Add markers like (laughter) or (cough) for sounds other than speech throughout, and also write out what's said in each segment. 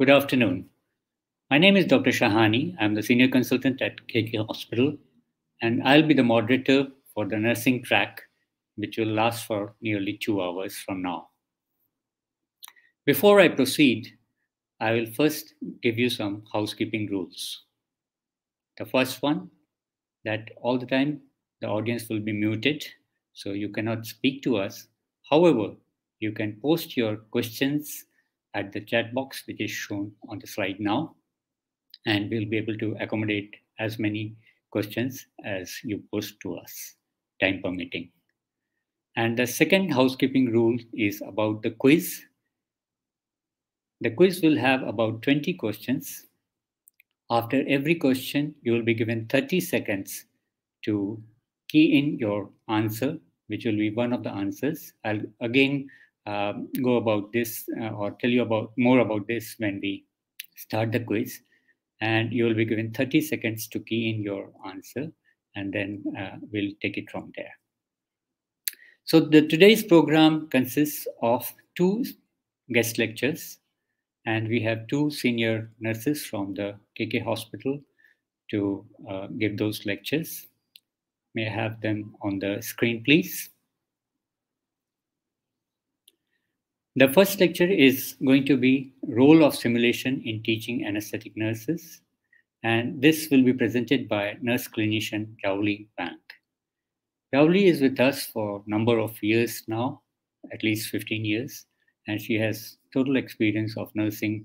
Good afternoon. My name is Dr. Shahani. I'm the senior consultant at KK Hospital, and I'll be the moderator for the nursing track, which will last for nearly two hours from now. Before I proceed, I will first give you some housekeeping rules. The first one that all the time the audience will be muted, so you cannot speak to us. However, you can post your questions at the chat box, which is shown on the slide now, and we'll be able to accommodate as many questions as you post to us, time permitting. And the second housekeeping rule is about the quiz. The quiz will have about 20 questions. After every question, you will be given 30 seconds to key in your answer, which will be one of the answers. I'll again um, go about this uh, or tell you about more about this when we start the quiz. And you will be given 30 seconds to key in your answer, and then uh, we'll take it from there. So the today's program consists of two guest lectures, and we have two senior nurses from the KK Hospital to uh, give those lectures. May I have them on the screen, please? The first lecture is going to be role of simulation in teaching anesthetic nurses. And this will be presented by nurse clinician Yauli Bank. Yauli is with us for a number of years now, at least 15 years, and she has total experience of nursing,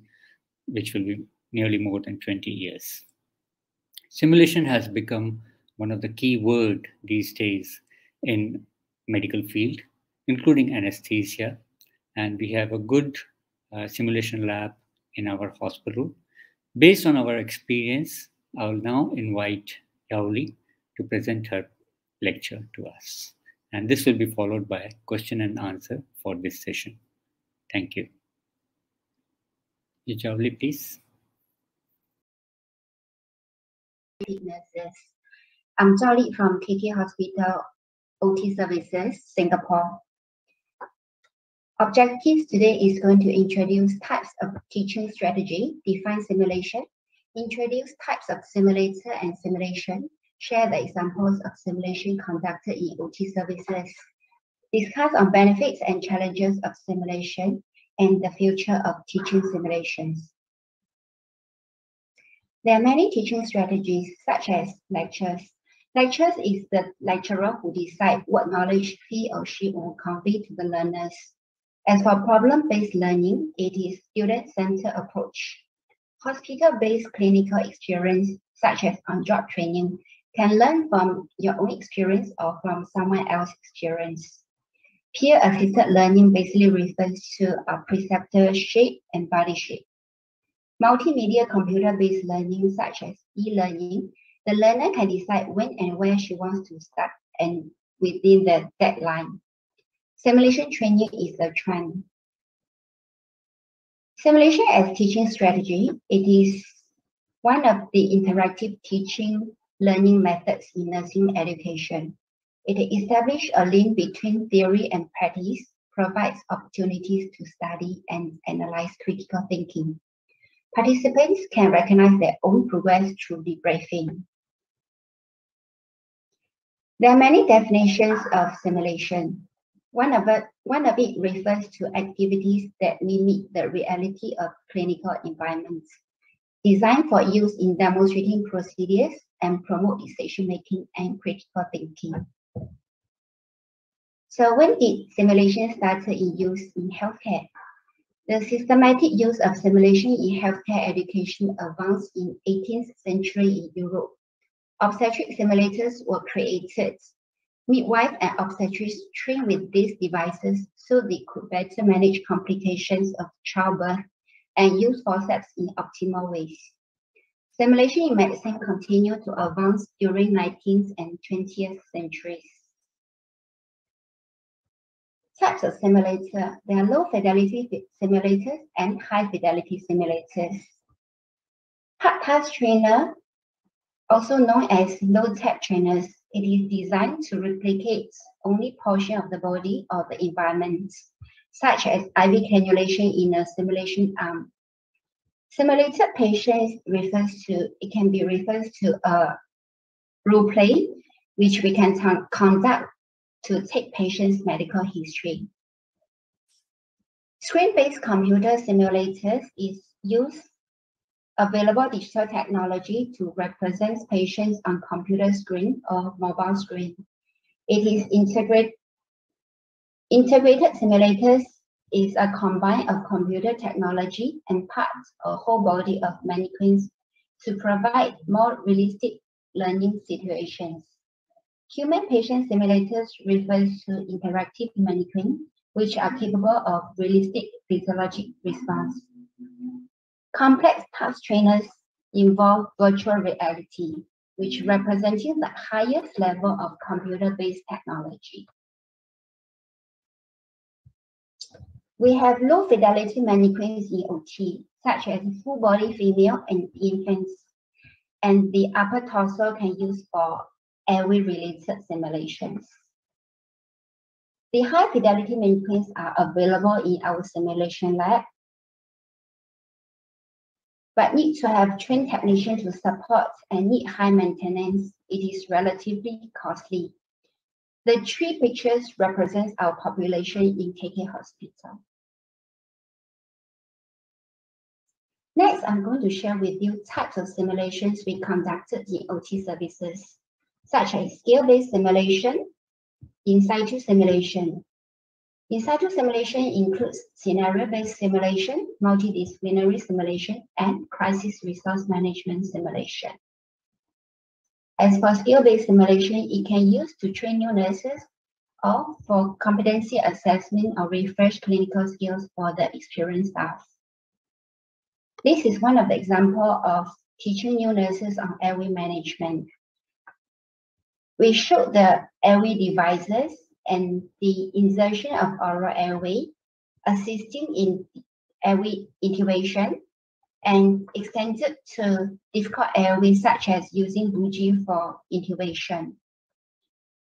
which will be nearly more than 20 years. Simulation has become one of the key word these days in medical field, including anesthesia, and we have a good uh, simulation lab in our hospital. Based on our experience, I will now invite Yauli to present her lecture to us. And this will be followed by question and answer for this session. Thank you. Yauli, please. I'm Zhao from KK Hospital OT Services, Singapore. Objectives today is going to introduce types of teaching strategy, define simulation, introduce types of simulator and simulation, share the examples of simulation conducted in OT services, discuss on benefits and challenges of simulation, and the future of teaching simulations. There are many teaching strategies such as lectures. Lectures is the lecturer who decide what knowledge he or she will convey to the learners. As for problem-based learning, it is student-centered approach. Hospital-based clinical experience, such as on-job training, can learn from your own experience or from someone else's experience. Peer-assisted learning basically refers to a preceptorship and body shape. Multimedia computer-based learning, such as e-learning, the learner can decide when and where she wants to start and within the deadline. Simulation training is a trend. Simulation as teaching strategy, it is one of the interactive teaching learning methods in nursing education. It establishes a link between theory and practice, provides opportunities to study and analyze critical thinking. Participants can recognize their own progress through debriefing. There are many definitions of simulation. One of, it, one of it refers to activities that mimic the reality of clinical environments, designed for use in demonstrating procedures and promote decision making and critical thinking. So when did simulation started in use in healthcare? The systematic use of simulation in healthcare education advanced in 18th century in Europe. Obstetric simulators were created Midwives and obstetricians trained with these devices so they could better manage complications of childbirth and use forceps in optimal ways. Simulation in medicine continued to advance during 19th and 20th centuries. Types of simulator. There are low fidelity simulators and high fidelity simulators. Hard task trainer, also known as low tech trainers, it is designed to replicate only portion of the body or the environment. such as IV cannulation in a simulation arm. Simulated patients refers to, it can be refers to a role play, which we can conduct to take patients' medical history. Screen-based computer simulators is use available digital technology to represent patients on computer screen or mobile screen. It is integrate, integrated simulators is a combine of computer technology and parts or whole body of mannequins to provide more realistic learning situations. Human patient simulators refers to interactive mannequins which are capable of realistic physiologic response. Complex task trainers involve virtual reality, which represents the highest level of computer-based technology. We have low fidelity mannequins in OT, such as full body female and infants, and the upper torso can use for airway related simulations. The high fidelity mannequins are available in our simulation lab, but need to have trained technicians to support and need high maintenance. It is relatively costly. The three pictures represents our population in KK Hospital. Next, I'm going to share with you types of simulations we conducted in OT services, such as skill-based simulation, in situ simulation. In situ simulation includes scenario-based simulation, multidisciplinary simulation, and crisis resource management simulation. As for skill-based simulation, it can use to train new nurses or for competency assessment or refresh clinical skills for the experienced staff. This is one of the example of teaching new nurses on airway management. We showed the airway devices and the insertion of oral airway, assisting in airway intubation, and extended to difficult airways such as using bougie for intubation.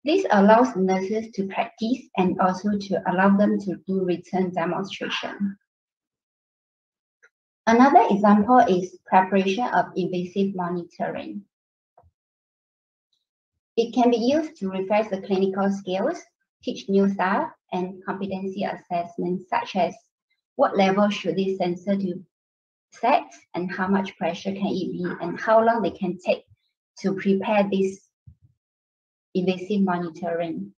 This allows nurses to practice and also to allow them to do return demonstration. Another example is preparation of invasive monitoring. It can be used to refresh the clinical skills, teach new staff, and competency assessments such as what level should this sensor do set and how much pressure can it be and how long they can take to prepare this invasive monitoring.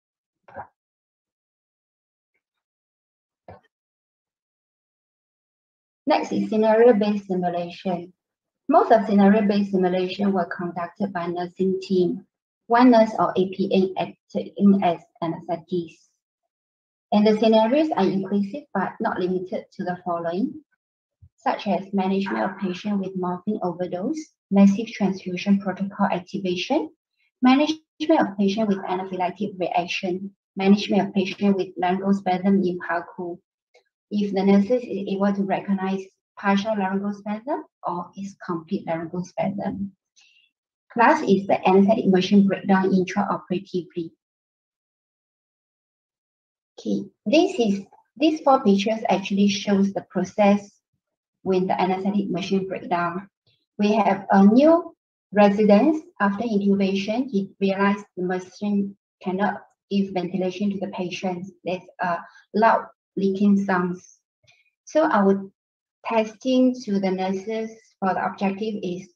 Next is scenario-based simulation. Most of scenario-based simulation were conducted by nursing team one nurse or APN acting as anesthetists. And the scenarios are inclusive but not limited to the following, such as management of patient with morphine overdose, massive transfusion protocol activation, management of patient with anaphylactic reaction, management of patient with laryngospasm in PACU. If the nurse is able to recognize partial laryngospasm or is complete laryngospasm. Last is the anesthetic machine breakdown intraoperatively. Okay, this is these four pictures actually shows the process when the anesthetic machine breakdown. We have a new resident after intubation. He realized the machine cannot give ventilation to the patient. There's a loud leaking sounds. So our testing to the nurses for the objective is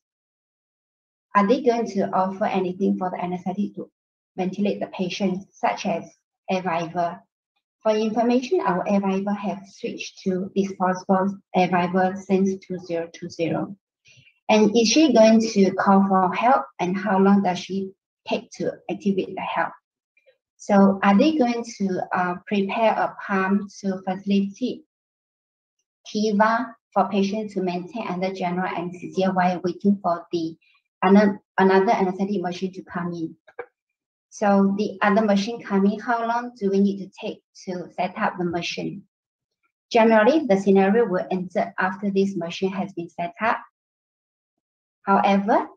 are they going to offer anything for the anesthetic to ventilate the patient, such as AirViver? For information, our AirViver have switched to disposable AirViver since 2020. And is she going to call for help and how long does she take to activate the help? So are they going to uh, prepare a pump to facilitate TIVA for patients to maintain under general anesthesia while waiting for the another, another anesthetic machine to come in. So the other machine coming, how long do we need to take to set up the machine? Generally, the scenario will enter after this machine has been set up. However,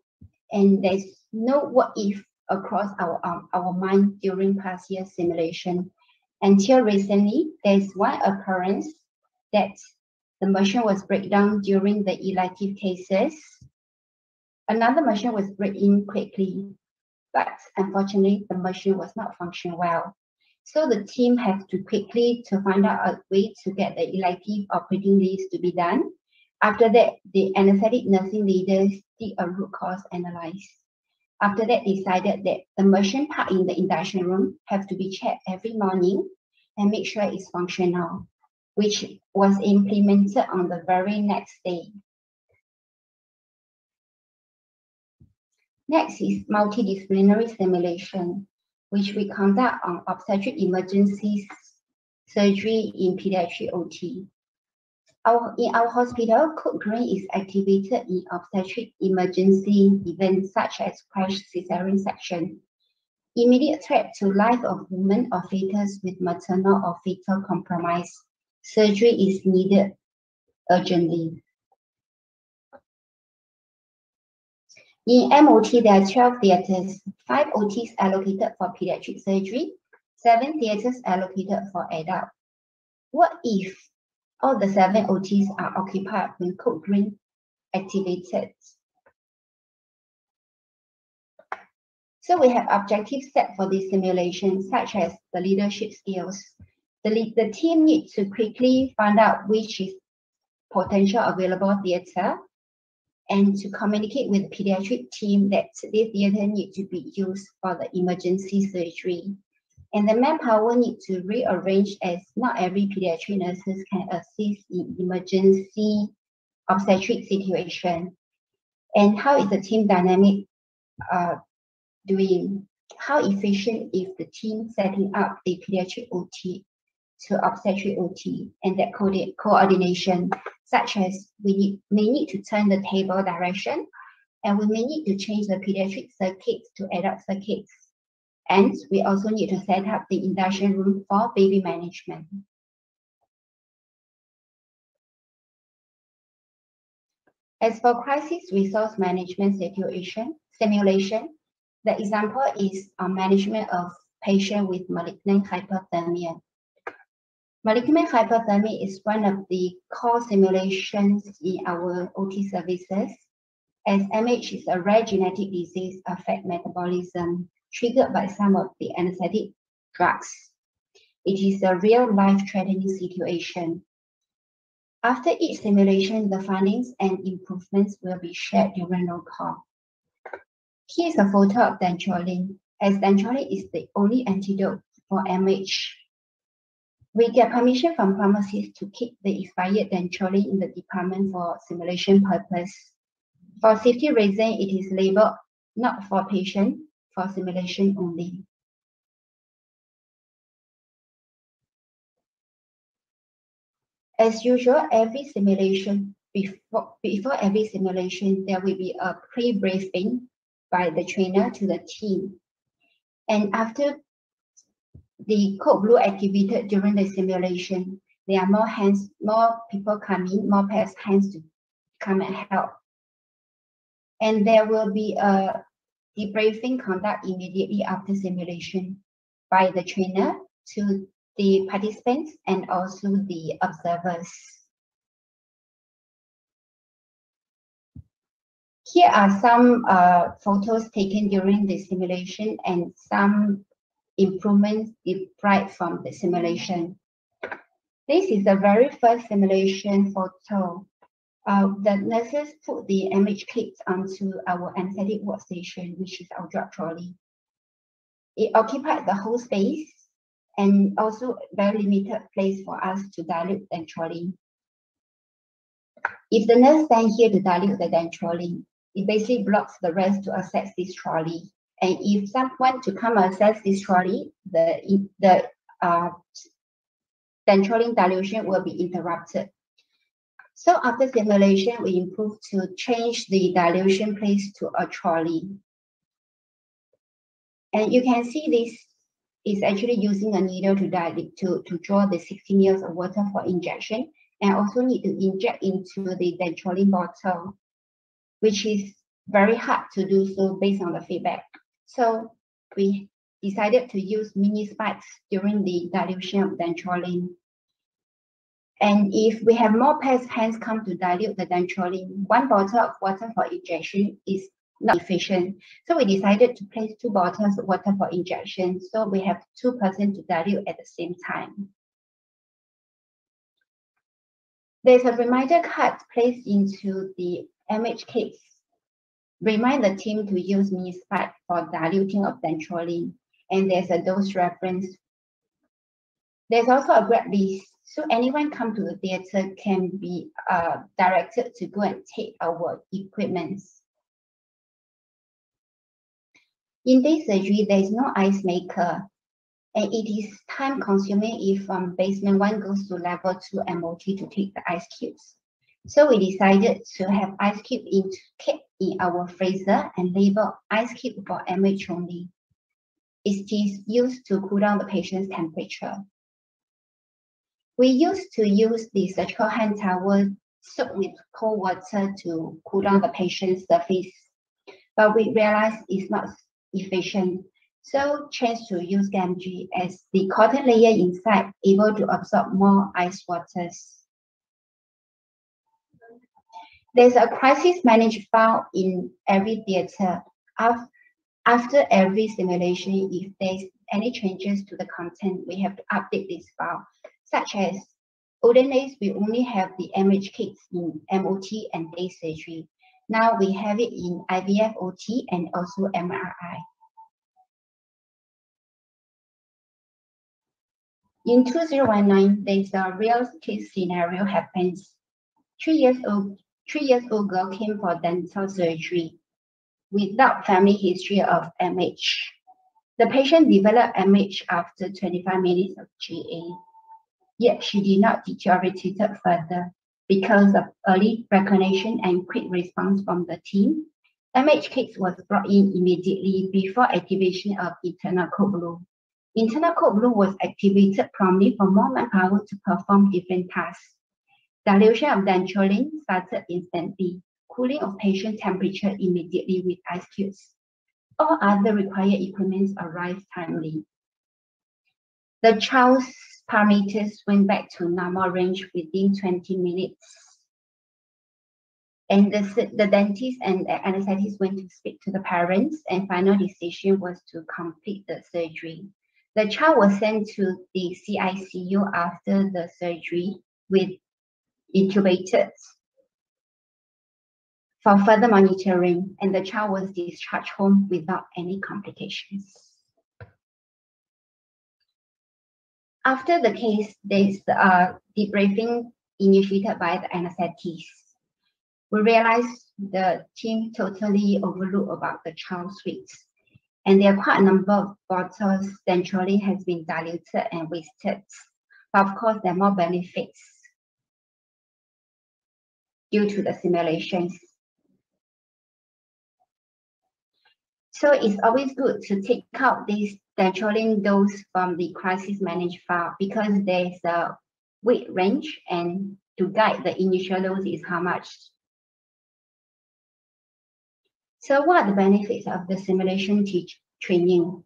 and there's no what if across our um, our mind during past year simulation. Until recently, there's one occurrence that the machine was breakdown during the elective cases. Another machine was brought in quickly, but unfortunately, the machine was not functioning well. So the team had to quickly to find out a way to get the elective operating list to be done. After that, the anesthetic nursing leaders did a root cause analysis. After that, decided that the machine part in the induction room have to be checked every morning and make sure it's functional, which was implemented on the very next day. Next is multidisciplinary simulation, which we conduct on obstetric emergencies surgery in pediatric OT. Our, in our hospital, code green is activated in obstetric emergency events such as crash cesarean section, immediate threat to life of women or fetus with maternal or fetal compromise. Surgery is needed urgently. In MOT, there are 12 theaters, 5 OTs allocated for pediatric surgery, 7 theaters allocated for adult. What if all the 7 OTs are occupied when code green activated? So we have objectives set for this simulation, such as the leadership skills. The, the team needs to quickly find out which is potential available theater and to communicate with the pediatric team that this theater need to be used for the emergency surgery. And the manpower need to rearrange as not every pediatric nurses can assist in emergency obstetric situation. And how is the team dynamic uh, doing? How efficient is the team setting up the pediatric OT to obstetric OT and that co coordination such as we need, may need to turn the table direction and we may need to change the pediatric circuits to adult circuits. And we also need to set up the induction room for baby management. As for crisis resource management situation, simulation, the example is a management of patient with malignant hyperthermia. Malignant hyperthermia is one of the core simulations in our OT services, as MH is a rare genetic disease affect metabolism triggered by some of the anesthetic drugs. It is a real life-threatening situation. After each simulation, the findings and improvements will be shared during roll call. Here's a photo of dantrolene, as dantrolene is the only antidote for MH we get permission from pharmacists to keep the expired dantrolene in the department for simulation purpose. For safety reason, it is labeled not for patient, for simulation only. As usual, every simulation, before, before every simulation, there will be a pre-briefing by the trainer to the team. And after the code blue activated during the simulation, there are more hands, more people coming, more pairs hands to come and help. And there will be a debriefing conduct immediately after simulation by the trainer to the participants and also the observers. Here are some uh, photos taken during the simulation and some improvements derived from the simulation. This is the very first simulation photo. Uh, the nurses put the MH kits onto our anesthetic workstation, which is our drug trolley. It occupied the whole space and also very limited place for us to dilute the trolley. If the nurse stand here to dilute the dantrolene, it basically blocks the rest to access this trolley. And if someone to come access this trolley, the, the uh, dantrolene dilution will be interrupted. So after simulation, we improve to change the dilution place to a trolley. And you can see this is actually using a needle to dilute to, to draw the 60 ml of water for injection and also need to inject into the dantrolene bottle, which is very hard to do so based on the feedback. So we decided to use mini spikes during the dilution of dantrolene. And if we have more patients come to dilute the dantrolene, one bottle of water for injection is not efficient. So we decided to place two bottles of water for injection. So we have two persons to dilute at the same time. There's a reminder card placed into the MH kits. Remind the team to use spike for diluting of dantrolene. And there's a dose reference. There's also a grab list. So anyone come to the theater can be uh, directed to go and take our equipments. In this surgery, there is no ice maker, and it is time consuming if from basement one goes to level two MOT to take the ice cubes. So we decided to have ice cube in, kept in our freezer and label ice cube for MH only. It is used to cool down the patient's temperature. We used to use the surgical hand towel soaked with cold water to cool down the patient's surface, but we realized it's not efficient. So change to use Gamgee as the cotton layer inside able to absorb more ice waters. There's a crisis management file in every theater. After every simulation, if there's any changes to the content, we have to update this file, such as olden days, we only have the MH kits in MOT and day surgery. Now we have it in IVF OT and also MRI. In 2019, there's a real case scenario happens. Three years old, three years old girl came for dental surgery without family history of MH. The patient developed MH after 25 minutes of GA, yet she did not deteriorate further because of early recognition and quick response from the team. MH kits was brought in immediately before activation of internal code blue. Internal code blue was activated promptly for more manpower to perform different tasks. Dilution of dantrolene started instantly, cooling of patient temperature immediately with ice cubes. All other required equipment arrived timely. The child's parameters went back to normal range within 20 minutes. And the, the dentist and the anesthetist went to speak to the parents, and final decision was to complete the surgery. The child was sent to the CICU after the surgery with intubated for further monitoring, and the child was discharged home without any complications. After the case, there's a uh, debriefing initiated by the anesthetist. We realized the team totally overlooked about the child's suites, and there are quite a number of bottles dantrolene has been diluted and wasted. But of course, there are more benefits due to the simulations. So it's always good to take out these dantrolene dose from the crisis managed file because there's a weight range and to guide the initial dose is how much. So what are the benefits of the simulation teach training?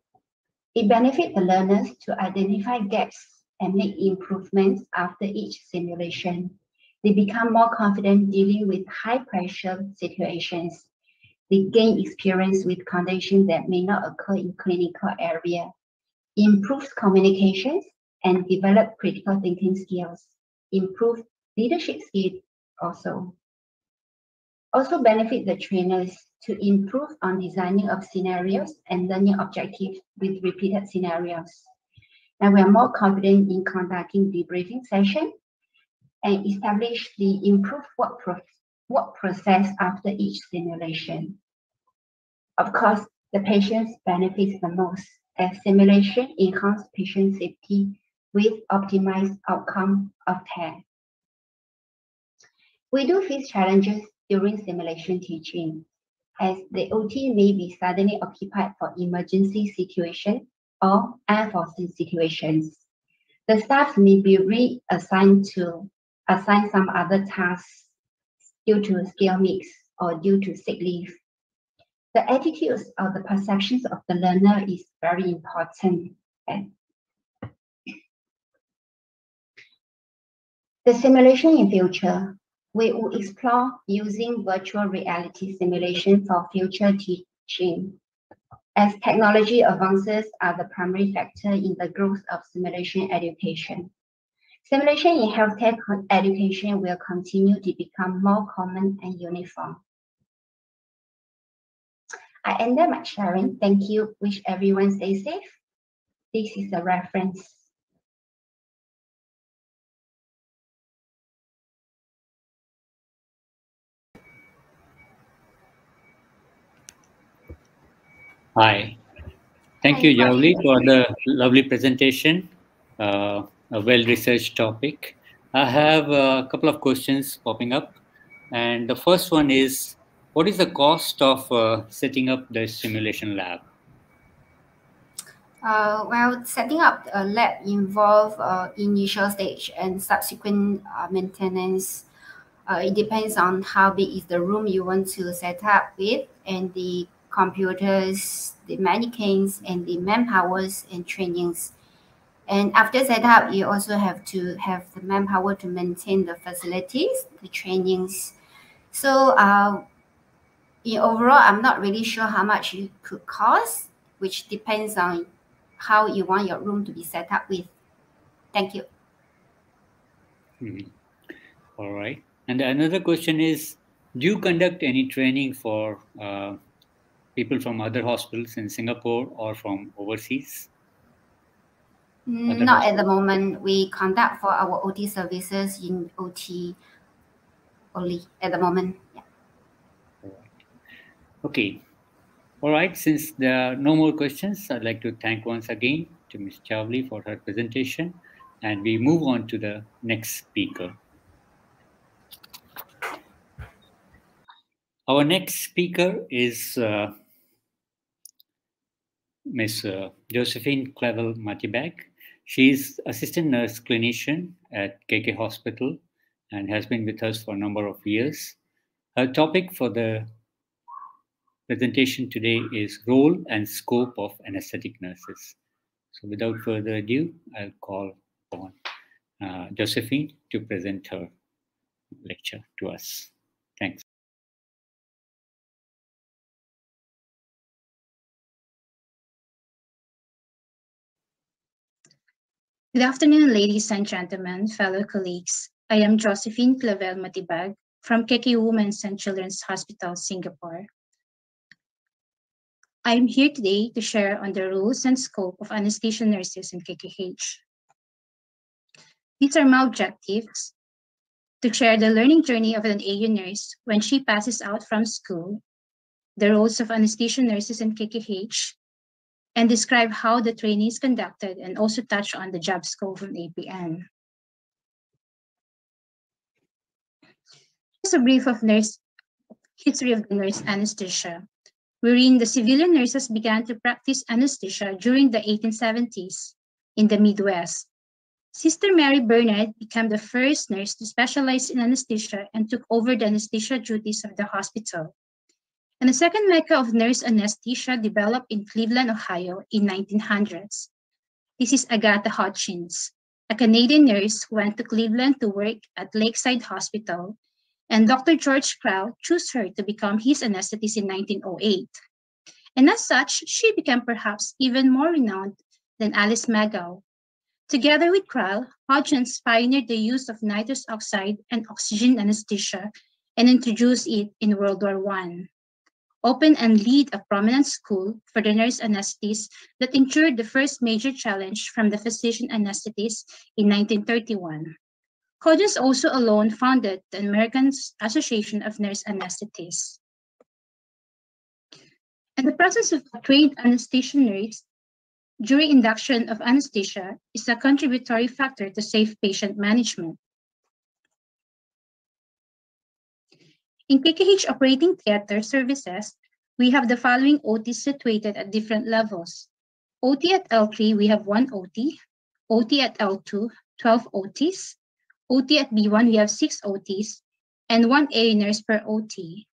It benefits the learners to identify gaps and make improvements after each simulation. They become more confident dealing with high pressure situations they gain experience with conditions that may not occur in clinical area, improves communications, and develop critical thinking skills, improve leadership skills also. Also benefit the trainers to improve on designing of scenarios and learning objectives with repeated scenarios. And we are more confident in conducting debriefing session and establish the improved work, pro work process after each simulation. Of course, the patients benefit the most as simulation enhance patient safety with optimized outcome of care. We do face challenges during simulation teaching, as the OT may be suddenly occupied for emergency situation or unforeseen situations. The staff may be reassigned to assign some other tasks due to skill mix or due to sick leave The attitudes or the perceptions of the learner is very important. The simulation in future, we will explore using virtual reality simulation for future teaching. As technology advances are the primary factor in the growth of simulation education. Simulation in healthcare education will continue to become more common and uniform. I ended my sharing. Thank you. Wish everyone stay safe. This is a reference. Hi. Thank Hi, you, Javli, for the lovely presentation. Uh, a well-researched topic. I have a couple of questions popping up. And the first one is, what is the cost of uh, setting up the simulation lab? Uh, well, setting up a lab involves uh, initial stage and subsequent uh, maintenance. Uh, it depends on how big is the room you want to set up with and the computers, the mannequins, and the manpowers and trainings. And after setup, you also have to have the manpower to maintain the facilities, the trainings. So uh, in overall, I'm not really sure how much it could cost, which depends on how you want your room to be set up with. Thank you. Mm-hmm. All right. And another question is, do you conduct any training for uh, people from other hospitals in Singapore or from overseas? Not at the moment. We conduct for our OT services in OT only at the moment. Yeah. Okay. All right. Since there are no more questions, I'd like to thank once again to Ms. Chavli for her presentation. And we move on to the next speaker. Our next speaker is uh, Ms. Uh, Josephine Clevel Matibag. She's assistant nurse clinician at KK Hospital and has been with us for a number of years. Her topic for the presentation today is role and scope of anesthetic nurses. So without further ado, I'll call on uh, Josephine to present her lecture to us. Good afternoon, ladies and gentlemen, fellow colleagues. I am Josephine Clavel Matibag from KK Women's and Children's Hospital, Singapore. I am here today to share on the rules and scope of anesthesia nurses in KKH. These are my objectives to share the learning journey of an AU nurse when she passes out from school, the roles of anesthesia nurses in KKH, and describe how the training is conducted and also touch on the job scope from APN. Just a brief of nurse history of the nurse anesthesia, wherein the civilian nurses began to practice anesthesia during the 1870s in the Midwest. Sister Mary Bernard became the first nurse to specialize in anesthesia and took over the anesthesia duties of the hospital and the second mecca of nurse anesthesia developed in Cleveland, Ohio in 1900s. This is Agatha Hodgins, a Canadian nurse who went to Cleveland to work at Lakeside Hospital, and Dr. George Crile chose her to become his anesthetist in 1908. And as such, she became perhaps even more renowned than Alice Magaw. Together with Crile, Hodgins pioneered the use of nitrous oxide and oxygen anesthesia and introduced it in World War I open and lead a prominent school for the nurse anesthetists that endured the first major challenge from the physician anesthetists in 1931. Hodgins also alone founded the American Association of Nurse Anesthetists. And the presence of trained anesthesia nurse during induction of anesthesia is a contributory factor to safe patient management. In KKH operating theater services, we have the following OTs situated at different levels. OT at L3, we have one OT. OT at L2, 12 OTs. OT at B1, we have six OTs and one A nurse per OT.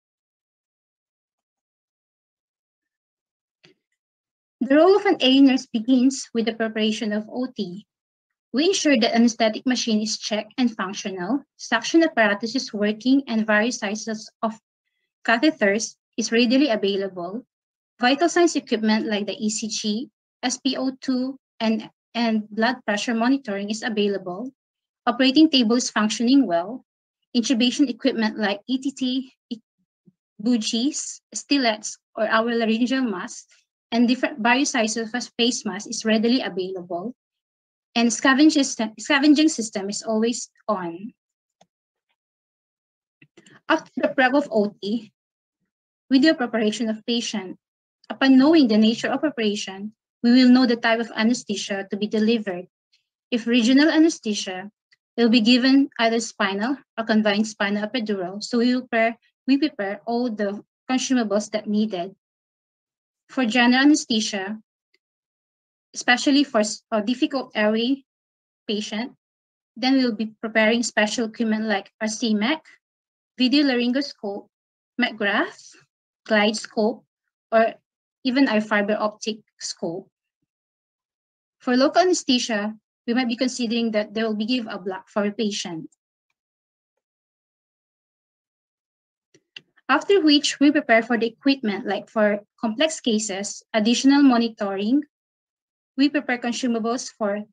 The role of an A nurse begins with the preparation of OT. We ensure that anesthetic machine is checked and functional, suction apparatus is working, and various sizes of catheters is readily available. Vital signs equipment like the ECG, SpO2, and, and blood pressure monitoring is available. Operating table is functioning well. Intubation equipment like ETT, bougies, stylets, or our laryngeal mask and different various sizes of face mask is readily available. And scavenging system, scavenging system is always on. After the prep of OT, we do preparation of patient. Upon knowing the nature of operation, we will know the type of anesthesia to be delivered. If regional anesthesia, it will be given either spinal or combined spinal epidural. So we prepare, we prepare all the consumables that needed for general anesthesia, especially for a difficult airway patient, then we'll be preparing special equipment like our CMAC, video laryngoscope, McGrath, GlideScope, or even our fiber optic scope. For local anesthesia, we might be considering that they will be give a block for a patient. After which, we prepare for the equipment, like for complex cases, additional monitoring. We prepare consumables for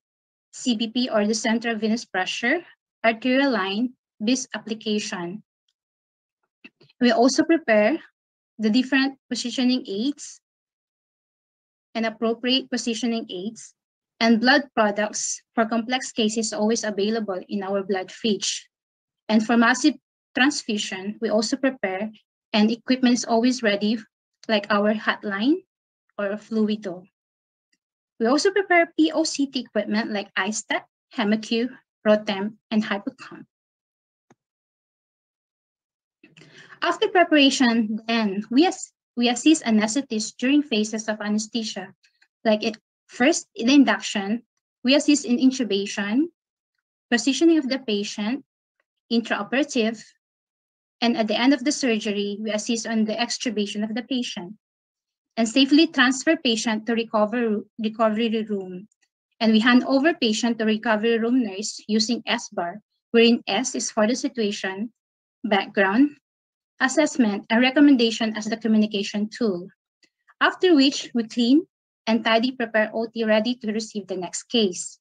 CVP or the central venous pressure, arterial line, BIS application. We also prepare the different positioning aids and appropriate positioning aids and blood products for complex cases always available in our blood fridge. And for massive transfusion, we also prepare and equipment is always ready, like our hotline or Fluido. We also prepare POCT equipment like iStat, HemoCue, Rotem, and Hypocom. After preparation, then we, we assist anesthetists during phases of anesthesia. Like it, first, in the induction, we assist in intubation, positioning of the patient, intraoperative, and at the end of the surgery, we assist on the extubation of the patient and safely transfer patient to recover, recovery room. And we hand over patient to recovery room nurse using SBAR, wherein S is for the situation, background, assessment, and recommendation as the communication tool. After which, we clean and tidy prepare OT ready to receive the next case.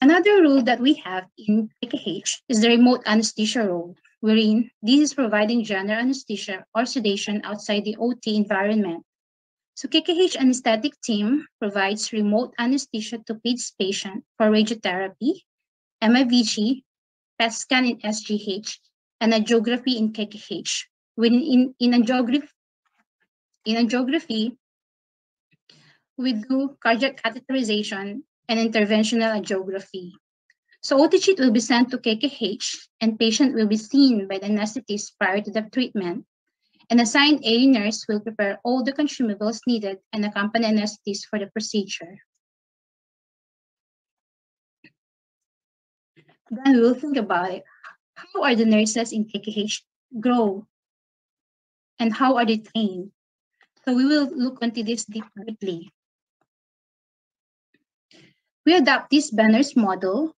Another rule that we have in KKH is the remote anesthesia role, wherein this is providing general anesthesia or sedation outside the OT environment. So KKH anesthetic team provides remote anesthesia to PIDS patient for radiotherapy, MIBG, PET scan in SGH, and angiography in KKH. When in, in angiography, in angiography, we do cardiac catheterization and interventional angiography. So OT sheet will be sent to KKH and patient will be seen by the anesthetist prior to the treatment. An assigned A nurse will prepare all the consumables needed and accompany anesthetist for the procedure. Then we will think about it. How are the nurses in KKH grow? And how are they trained? So we will look into this deeply. We adopt this Benner's model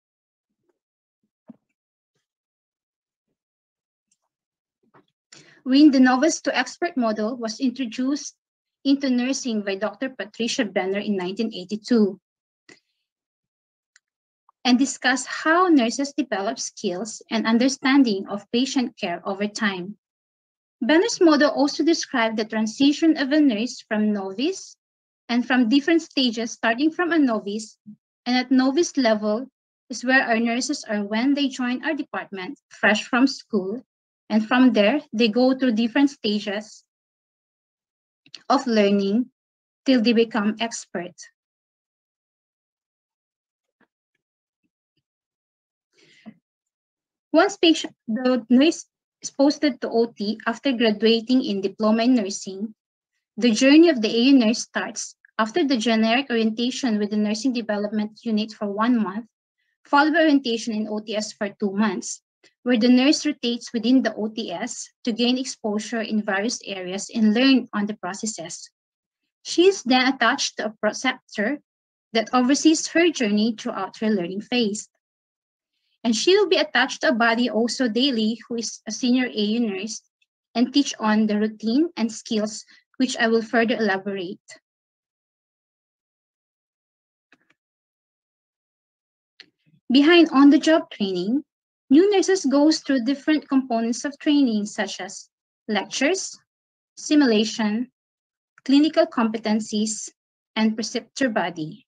when the novice to expert model was introduced into nursing by Dr. Patricia Benner in 1982 and discuss how nurses develop skills and understanding of patient care over time. Benner's model also described the transition of a nurse from novice and from different stages starting from a novice and at novice level is where our nurses are when they join our department, fresh from school. And from there, they go through different stages of learning till they become expert. Once patient, the nurse is posted to OT after graduating in diploma in nursing, the journey of the AU nurse starts after the generic orientation with the nursing development unit for one month, followed by orientation in OTS for two months. Where the nurse rotates within the OTS to gain exposure in various areas and learn on the processes. She is then attached to a preceptor that oversees her journey throughout her learning phase. And she will be attached to a body also daily who is a senior AU nurse and teach on the routine and skills, which I will further elaborate. Behind on-the-job training, new nurses goes through different components of training such as lectures, simulation, clinical competencies, and preceptor body.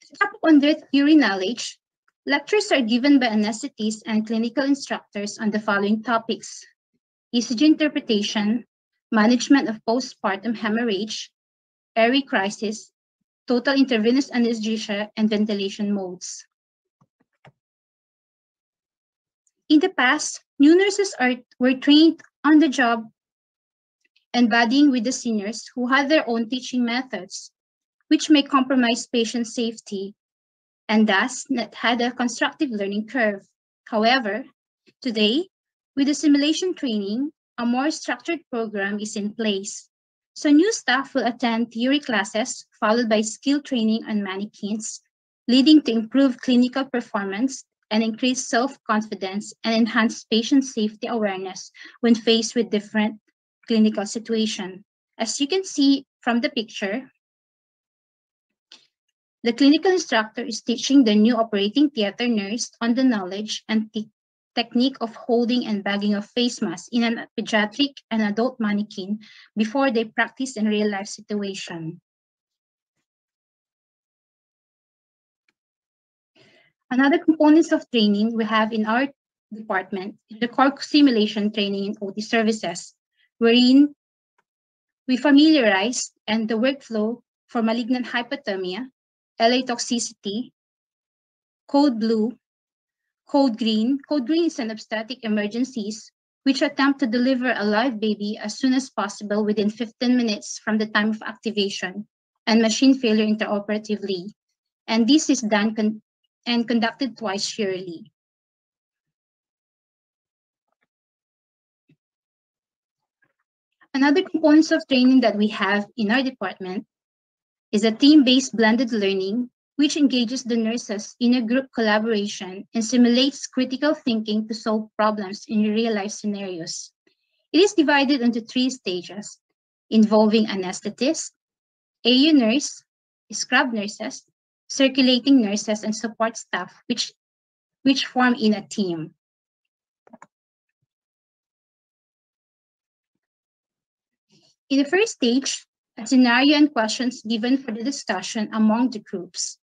To tap on theory knowledge, lectures are given by anesthetists and clinical instructors on the following topics, ECG interpretation, management of postpartum hemorrhage, airway crisis, total intravenous anesthesia, and ventilation modes. In the past, new nurses are, were trained on the job and buddying with the seniors who had their own teaching methods, which may compromise patient safety and thus had a constructive learning curve. However, today, with the simulation training, a more structured program is in place. So new staff will attend theory classes followed by skill training on mannequins, leading to improved clinical performance and increased self-confidence and enhanced patient safety awareness when faced with different clinical situation. As you can see from the picture, the clinical instructor is teaching the new operating theater nurse on the knowledge and te technique of holding and bagging of face masks in an pediatric and adult mannequin before they practice in real life situation. Another components of training we have in our department is the core simulation training in OT services, wherein we familiarize and the workflow for malignant hyperthermia, LA toxicity, code blue, code green. Code green is an obstetric emergencies which attempt to deliver a live baby as soon as possible within 15 minutes from the time of activation and machine failure intraoperatively. And this is done con and conducted twice yearly. Another components of training that we have in our department is a team-based blended learning, which engages the nurses in a group collaboration and simulates critical thinking to solve problems in real-life scenarios. It is divided into three stages, involving anesthetists, AU nurse, scrub nurses, circulating nurses, and support staff, which, which form in a team. In the first stage, a scenario and questions given for the discussion among the groups.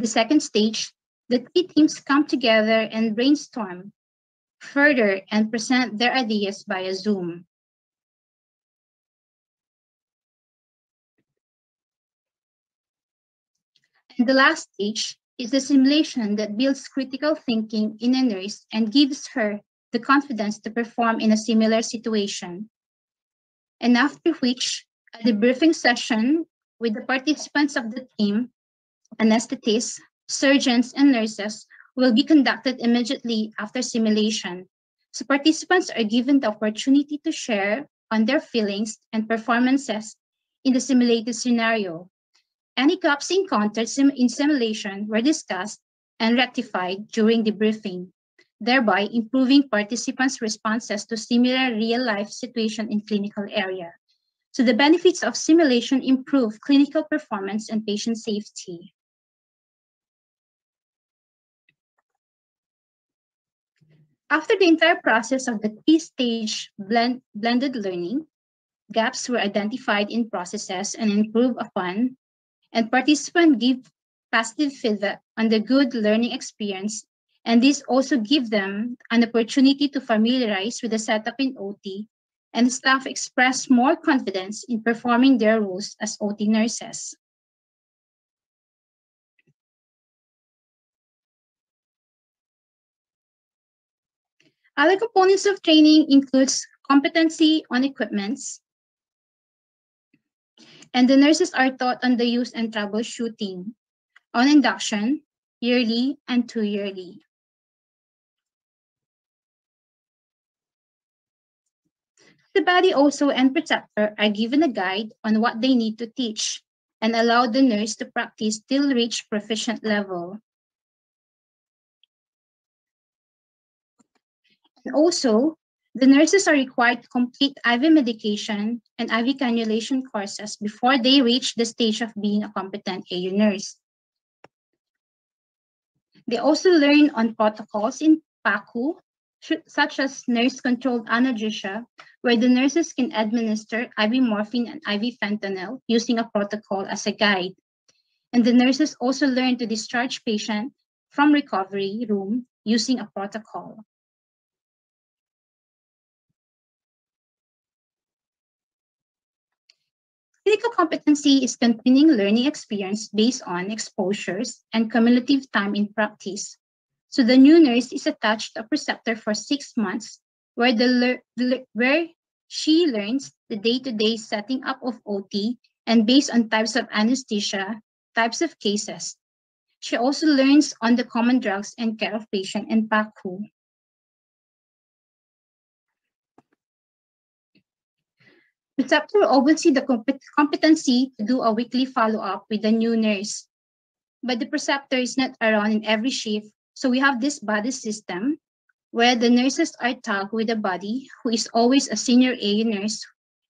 The second stage, the three teams come together and brainstorm further and present their ideas via Zoom. And the last stage is the simulation that builds critical thinking in a nurse and gives her the confidence to perform in a similar situation. And after which, a debriefing session with the participants of the team, anesthetists, surgeons, and nurses will be conducted immediately after simulation. So participants are given the opportunity to share on their feelings and performances in the simulated scenario. Any gaps encountered in simulation were discussed and rectified during the briefing, thereby improving participants' responses to similar real-life situation in clinical area. So the benefits of simulation improve clinical performance and patient safety. After the entire process of the three-stage blend, blended learning, gaps were identified in processes and improved upon and participants give positive feedback on the good learning experience and this also give them an opportunity to familiarize with the setup in OT and staff express more confidence in performing their roles as OT nurses. Other components of training includes competency on equipments, And the nurses are taught on the use and troubleshooting on induction, yearly, and two yearly. The body also and preceptor are given a guide on what they need to teach and allow the nurse to practice till reach proficient level. Also, the nurses are required to complete IV medication and IV cannulation courses before they reach the stage of being a competent AU nurse. They also learn on protocols in PACU, such as nurse-controlled analgesia, where the nurses can administer IV morphine and IV fentanyl using a protocol as a guide. And the nurses also learn to discharge patient from recovery room using a protocol. Clinical competency is continuing learning experience based on exposures and cumulative time in practice. So the new nurse is attached to a preceptor for six months where, the, where she learns the day-to-day setting up of OT and based on types of anesthesia, types of cases. She also learns on the common drugs and care of patient in PACU. Preceptor oversee the competency to do a weekly follow-up with the new nurse. But the preceptor is not around in every shift, so we have this body system where the nurses are tagged with the body, who is always a senior A nurse,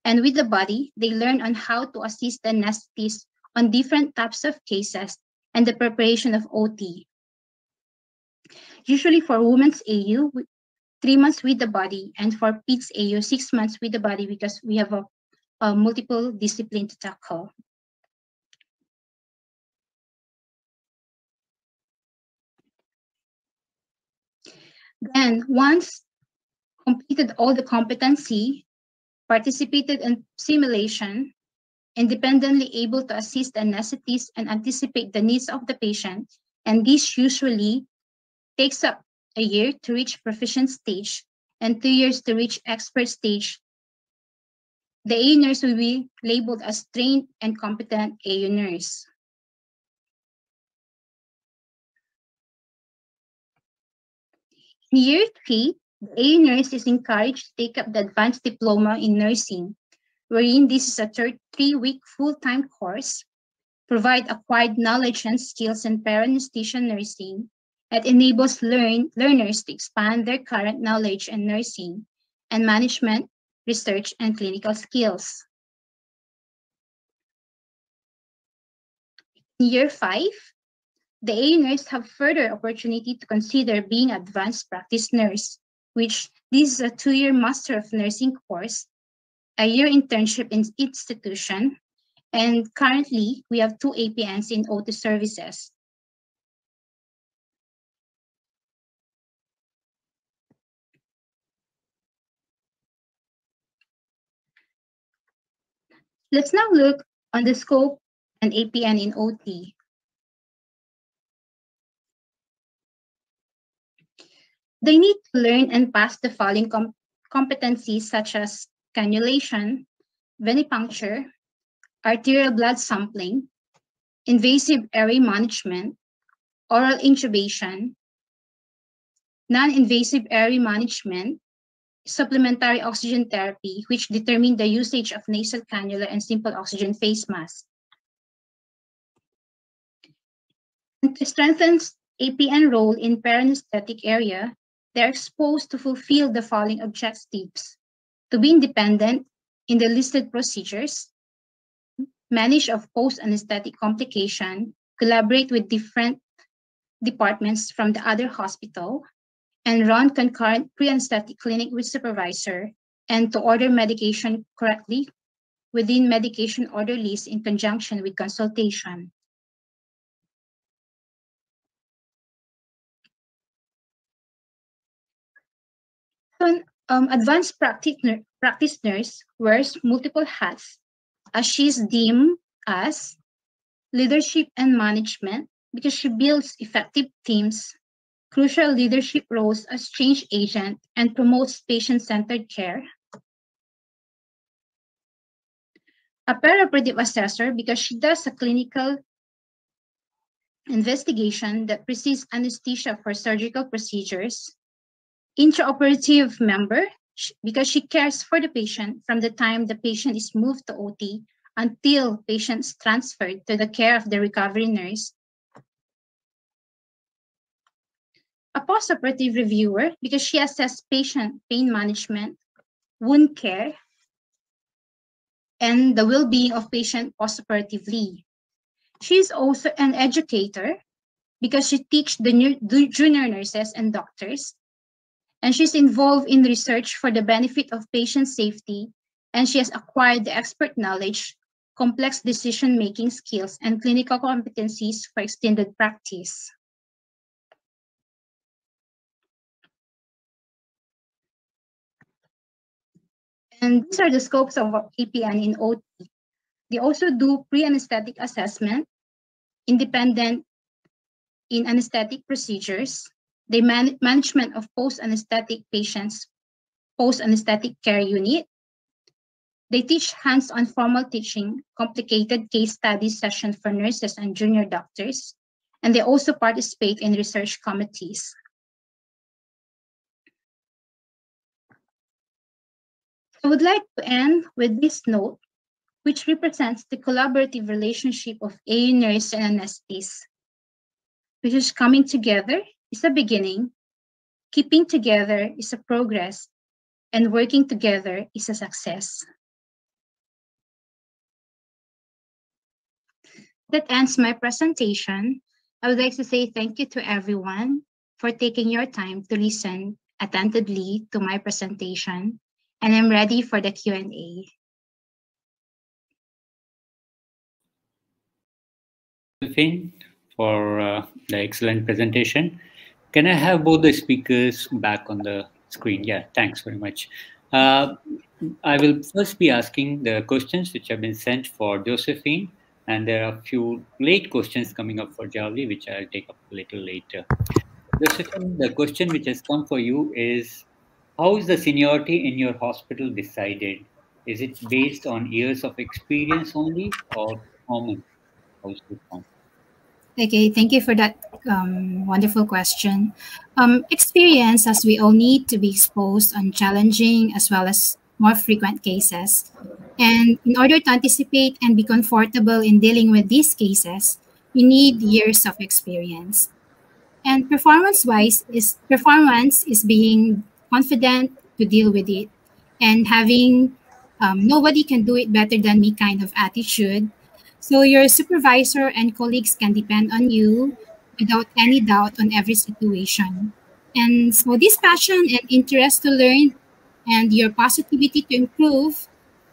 and with the body, they learn on how to assist the anesthetists on different types of cases and the preparation of OT. Usually for women's AU, three months with the body, and for PIDS AU, six months with the body because we have a uh, multiple discipline to tackle. Then once completed all the competency, participated in simulation, independently able to assist the necessities and anticipate the needs of the patient, and this usually takes up a year to reach proficient stage and two years to reach expert stage the A nurse will be labeled as trained and competent AU nurse. In year three, the A nurse is encouraged to take up the advanced diploma in nursing, wherein this is a three-week full-time course, provide acquired knowledge and skills in perianesthesia nursing that enables learn, learners to expand their current knowledge in nursing and management research, and clinical skills. In year five, the A nurse have further opportunity to consider being advanced practice nurse, which this is a two-year Master of Nursing course, a year internship in institution, and currently we have two APNs in OT services. Let's now look on the scope and APN in OT. They need to learn and pass the following com competencies such as cannulation, venipuncture, arterial blood sampling, invasive airway management, oral intubation, non-invasive airway management, supplementary oxygen therapy, which determine the usage of nasal cannula and simple oxygen face mask. And to strengthen APN role in perianesthetic area, they're exposed to fulfill the following objectives. To be independent in the listed procedures, manage of post-anesthetic complication, collaborate with different departments from the other hospital, and run concurrent pre-anesthetic clinic with supervisor and to order medication correctly within medication order list in conjunction with consultation. An um, advanced practice, practice nurse wears multiple hats as she's deemed as leadership and management because she builds effective teams crucial leadership roles as change agent and promotes patient-centered care. A perioperative assessor because she does a clinical investigation that precedes anesthesia for surgical procedures. Intraoperative member because she cares for the patient from the time the patient is moved to OT until patients transferred to the care of the recovery nurse. A postoperative reviewer because she assesses patient pain management, wound care, and the well-being of patient postoperatively. She is also an educator because she teaches the junior nurses and doctors and she's involved in research for the benefit of patient safety, and she has acquired the expert knowledge, complex decision-making skills, and clinical competencies for extended practice. And these are the scopes of APN in OT. They also do pre-anesthetic assessment, independent in anesthetic procedures, the man management of post-anesthetic patients, post-anesthetic care unit. They teach hands-on formal teaching, complicated case study sessions for nurses and junior doctors, and they also participate in research committees. I would like to end with this note, which represents the collaborative relationship of A nurse and anesthetist, which is coming together is a beginning, keeping together is a progress, and working together is a success. That ends my presentation. I would like to say thank you to everyone for taking your time to listen attentively to my presentation, and I'm ready for the Q&A. Finn, for uh, the excellent presentation. Can I have both the speakers back on the screen? Yeah, thanks very much. Uh, I will first be asking the questions which have been sent for Josephine, and there are a few late questions coming up for Javli, which I'll take up a little later. Josephine, the question which has come for you is, how is the seniority in your hospital decided? Is it based on years of experience only or common? Okay, thank you for that um, wonderful question. Um, experience, as we all need to be exposed on challenging as well as more frequent cases. And in order to anticipate and be comfortable in dealing with these cases, we need years of experience. And performance-wise, is performance is being confident to deal with it and having um, nobody can do it better than me kind of attitude so your supervisor and colleagues can depend on you without any doubt on every situation. And so this passion and interest to learn and your positivity to improve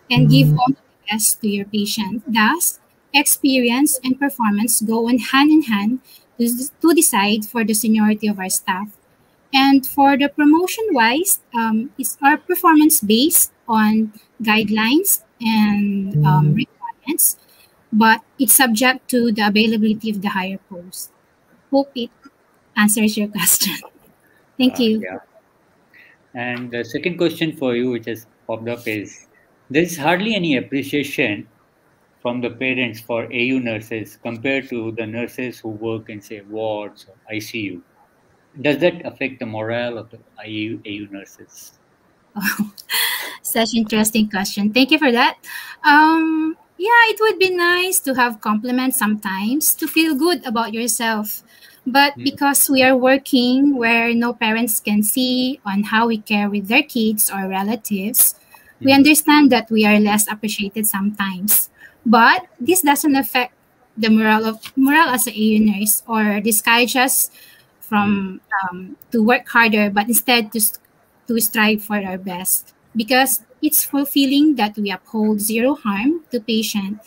and give all the best to your patient. Thus, experience and performance go on hand in hand to, to decide for the seniority of our staff. And for the promotion wise, um, it's our performance based on guidelines and um, requirements but it's subject to the availability of the higher post. Hope it answers your (laughs) question. Thank uh, you. Yeah. And the second question for you, which has popped up, is there is hardly any appreciation from the parents for AU nurses compared to the nurses who work in, say, wards or ICU. Does that affect the morale of the IU, AU nurses? Oh, (laughs) such interesting question. Thank you for that. Um, yeah, it would be nice to have compliments sometimes to feel good about yourself. But mm. because we are working where no parents can see on how we care with their kids or relatives, mm. we understand that we are less appreciated sometimes. But this doesn't affect the morale of morale as a AU nurse or discourage us from mm. um, to work harder, but instead to to strive for our best because it's fulfilling that we uphold zero harm to patient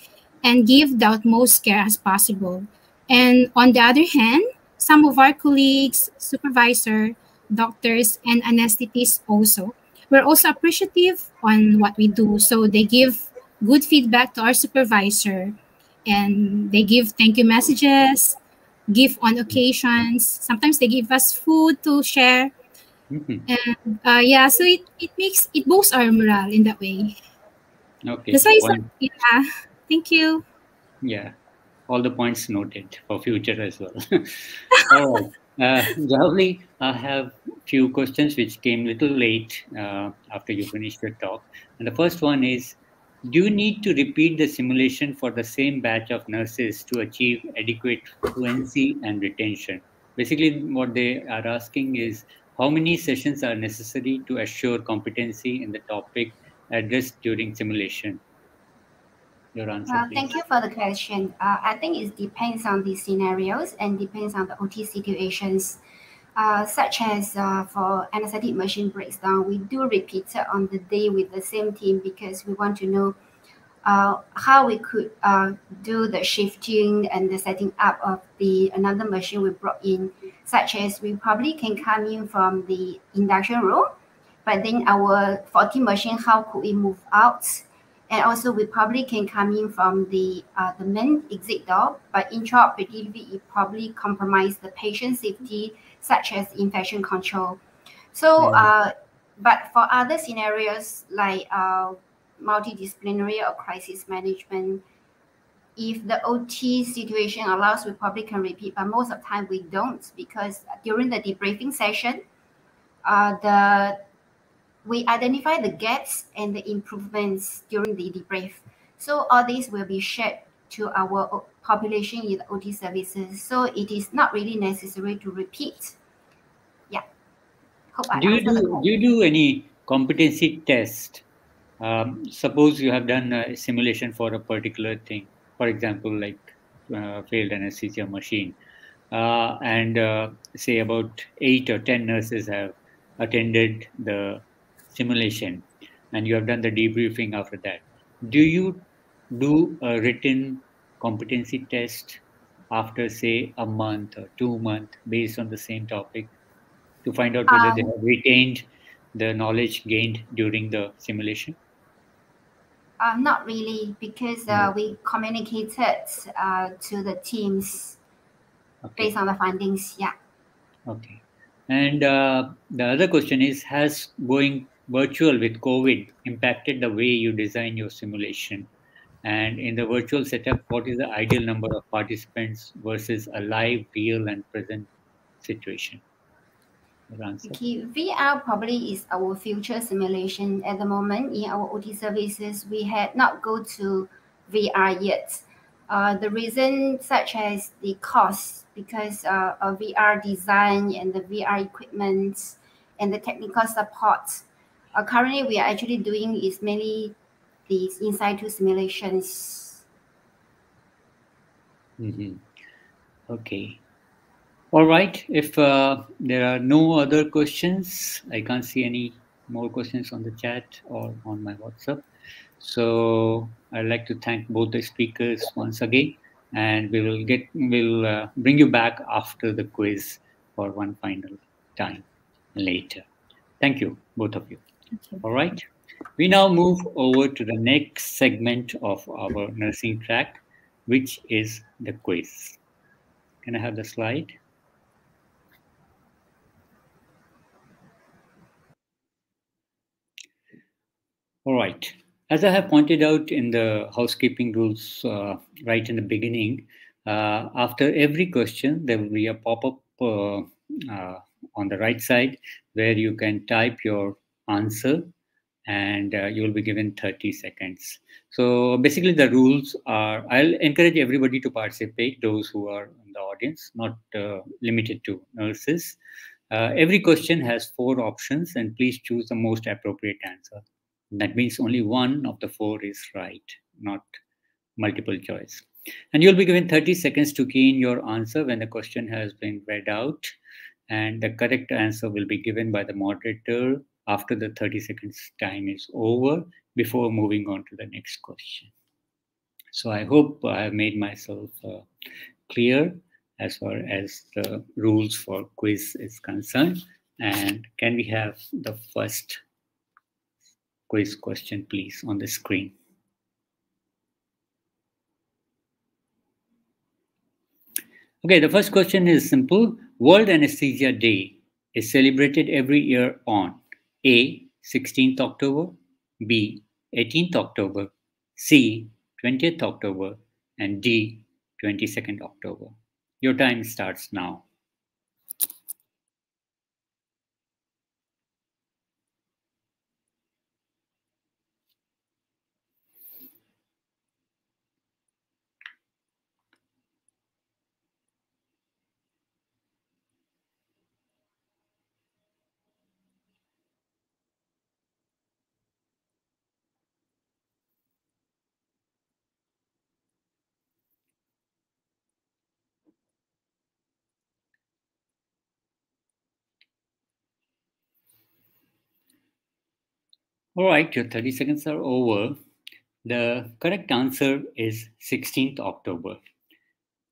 and give the utmost care as possible. And on the other hand, some of our colleagues, supervisor, doctors, and anesthetists also, we're also appreciative on what we do. So they give good feedback to our supervisor and they give thank you messages, give on occasions. Sometimes they give us food to share Mm-hmm. And uh, yeah, so it, it makes it boosts our morale in that way. Okay. That's why said- yeah. Thank you. Yeah, all the points noted for future as well. (laughs) all right. Uh, Javli, I have few questions which came little late uh, after you finished your talk. And the first one is, do you need to repeat the simulation for the same batch of nurses to achieve adequate fluency and retention? Basically, what they are asking is, how many sessions are necessary to assure competency in the topic addressed during simulation? Your answer, Uh, thank you for the question. Uh, I think it depends on the scenarios and depends on the OT situations. Uh, such as uh, for anesthetic machine breakdown, we do repeat it on the day with the same team because we want to know uh, how we could uh, do the shifting and the setting up of the another machine we brought in. Such as we probably can come in from the induction room, but then our faulty machine, how could we move out? and also we probably can come in from the uh, the main exit door, but intraoperatively it probably compromise the patient safety, such as infection control. So, Mm. uh, but for other scenarios like uh, multidisciplinary or crisis management, if the OT situation allows, we probably can repeat, but most of the time we don't because during the debriefing session, uh, the we identify the gaps and the improvements during the debrief. So all these will be shared to our population in OT services. So it is not really necessary to repeat. Yeah. Hope I do you do, do you do any competency test um, suppose you have done a simulation for a particular thing for example like uh, failed anesthesia machine uh, and uh, say about eight or ten nurses have attended the simulation and you have done the debriefing after that do you do a written competency test after say a month or two month based on the same topic to find out whether they Um, have retained the knowledge gained during the simulation? Uh, not really, because uh, we communicated uh, to the teams Okay. based on the findings. Yeah. Okay. And uh, the other question is Has going virtual with COVID impacted the way you design your simulation? And in the virtual setup, what is the ideal number of participants versus a live, real, and present situation? Okay, VR probably is our future simulation. At the moment, in our OT services, we had not go to VR yet. Uh, the reason such as the cost, because uh, of VR design and the VR equipment and the technical support. Uh, currently, we are actually doing is mainly these in situ simulations. Mhm. Okay. All right. If uh, there are no other questions, I can't see any more questions on the chat or on my WhatsApp. So I'd like to thank both the speakers once again, and we will get we'll uh, bring you back after the quiz for one final time later. Thank you, both of you. All right. We now move over to the next segment of our nursing track, which is the quiz. Can I have the slide? All right. As I have pointed out in the housekeeping rules uh, right in the beginning, uh, after every question, there will be a pop up uh, uh, on the right side where you can type your answer and uh, you will be given 30 seconds. So basically, the rules are I'll encourage everybody to participate, those who are in the audience, not uh, limited to nurses. Uh, every question has four options, and please choose the most appropriate answer. That means only one of the four is right, not multiple choice. And you'll be given 30 seconds to key in your answer when the question has been read out. And the correct answer will be given by the moderator after the 30 seconds time is over before moving on to the next question. So I hope I have made myself uh, clear as far as the rules for quiz is concerned. And can we have the first quiz question, please, on the screen? Okay, the first question is simple. World Anesthesia Day is celebrated every year on A, 16th October, B, 18th October, C, 20th October, and D, 22nd October. Your time starts now. All right, your 30 seconds are over. The correct answer is 16th October.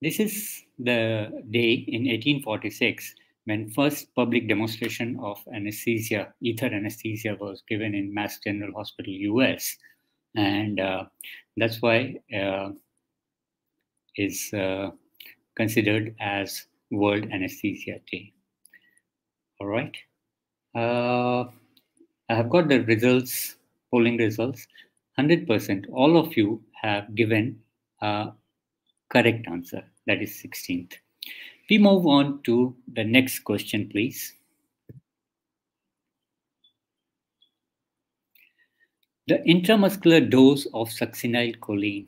This is the day in 1846 when first public demonstration of anesthesia, ether anesthesia was given in Mass General Hospital, US. And uh, that's why uh, is uh, considered as World Anesthesia Day. All right. Uh, I have got the results, polling results. 100%, all of you have given a correct answer, that is 16th. We move on to the next question, please. The intramuscular dose of succinylcholine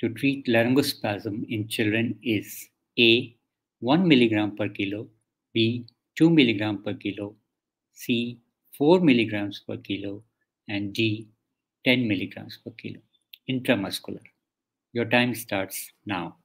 to treat laryngospasm in children is A, 1 milligram per kilo, B, 2 milligram per kilo, C, 4 milligrams per kilo, and D, 10 milligrams per kilo, intramuscular. Your time starts now.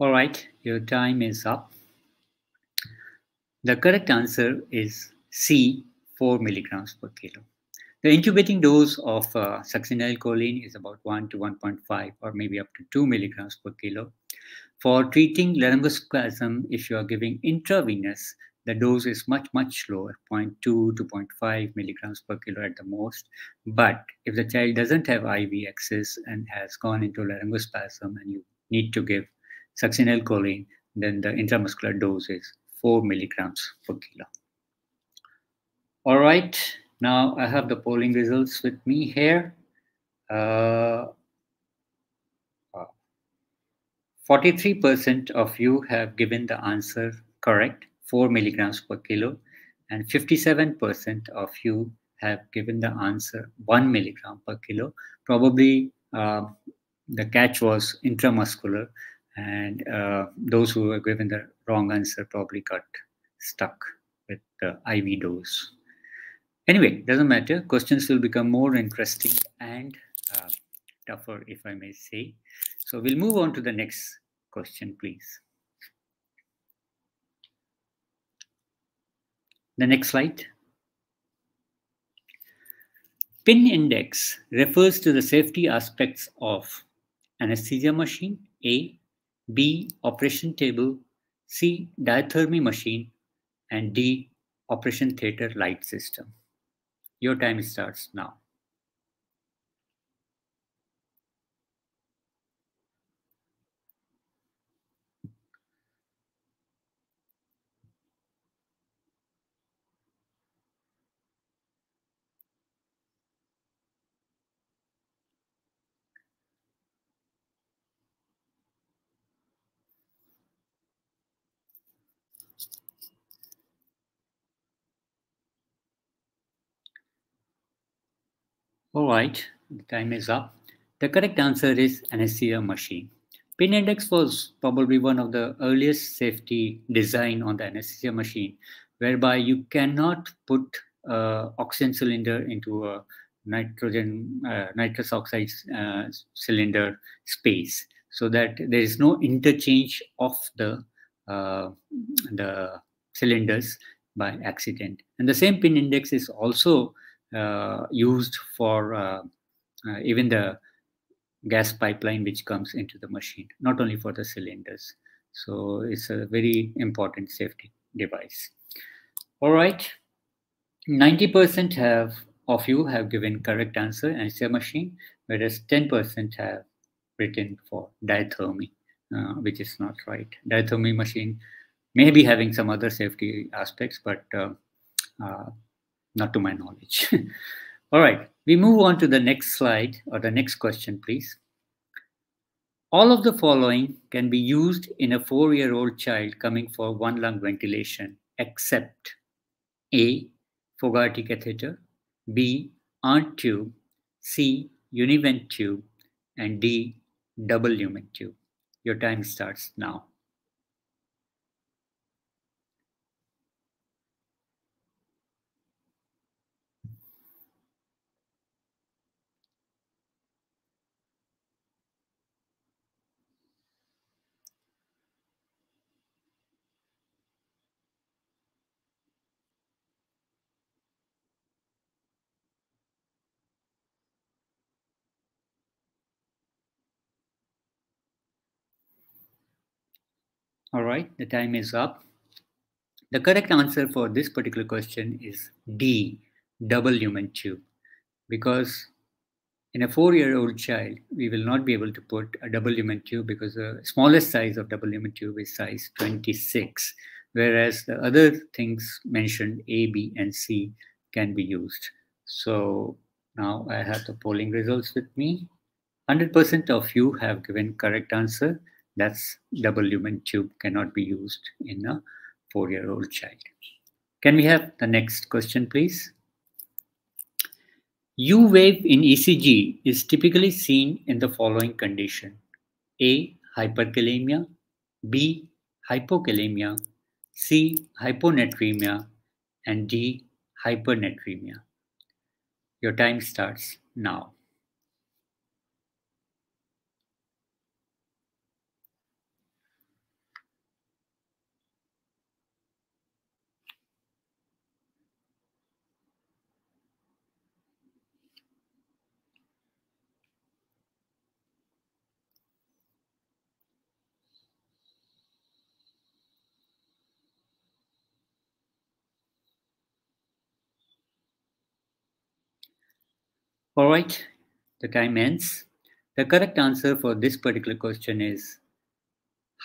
All right, your time is up. The correct answer is C, 4 milligrams per kilo. The intubating dose of uh, succinylcholine is about 1 to 1.5 or maybe up to 2 milligrams per kilo. For treating laryngospasm, if you are giving intravenous, the dose is much, much lower, 0.2 to 0.5 milligrams per kilo at the most. But if the child doesn't have IV access and has gone into laryngospasm and you need to give succinylcholine, then the intramuscular dose is 4 milligrams per kilo. All right, now I have the polling results with me here. 43% uh, of you have given the answer correct, 4 milligrams per kilo, and 57% of you have given the answer 1 milligram per kilo. Probably uh, the catch was intramuscular and uh, those who were given the wrong answer probably got stuck with the IV dose. Anyway, doesn't matter. Questions will become more interesting and uh, tougher, if I may say. So we'll move on to the next question, please. The next slide. PIN index refers to the safety aspects of anesthesia machine, A, B. Operation table, C. Diathermy machine, and D. Operation theater light system. Your time starts now. All right, the time is up. The correct answer is anesthesia machine. Pin index was probably one of the earliest safety design on the anesthesia machine, whereby you cannot put uh, oxygen cylinder into a nitrogen uh, nitrous oxide uh, cylinder space, so that there is no interchange of the uh, the cylinders by accident. And the same pin index is also used for uh, uh, even the gas pipeline which comes into the machine, not only for the cylinders. So it's a very important safety device. All right, 90% have of you have given correct answer and it's a machine, whereas 10% have written for diathermy, uh, which is not right. Diathermy machine may be having some other safety aspects, but uh, uh, not to my knowledge. (laughs) All right, we move on to the next slide or the next question, please. All of the following can be used in a four-year-old child coming for one lung ventilation, except A, Fogarty catheter, B, Arndt tube, C, Univent tube, and D, double lumen tube. Your time starts now. All right, the time is up. The correct answer for this particular question is D, double lumen tube, because in a four-year-old child, we will not be able to put a double lumen tube because the smallest size of double lumen tube is size 26, whereas the other things mentioned, A, B, and C, can be used. So now I have the polling results with me. 100% of you have given correct answer that's double lumen tube cannot be used in a four-year-old child. Can we have the next question, please? U wave in ECG is typically seen in the following condition. A. Hyperkalemia. B. Hypokalemia. C. Hyponatremia. And D. Hypernatremia. Your time starts now. All right, the time ends. The correct answer for this particular question is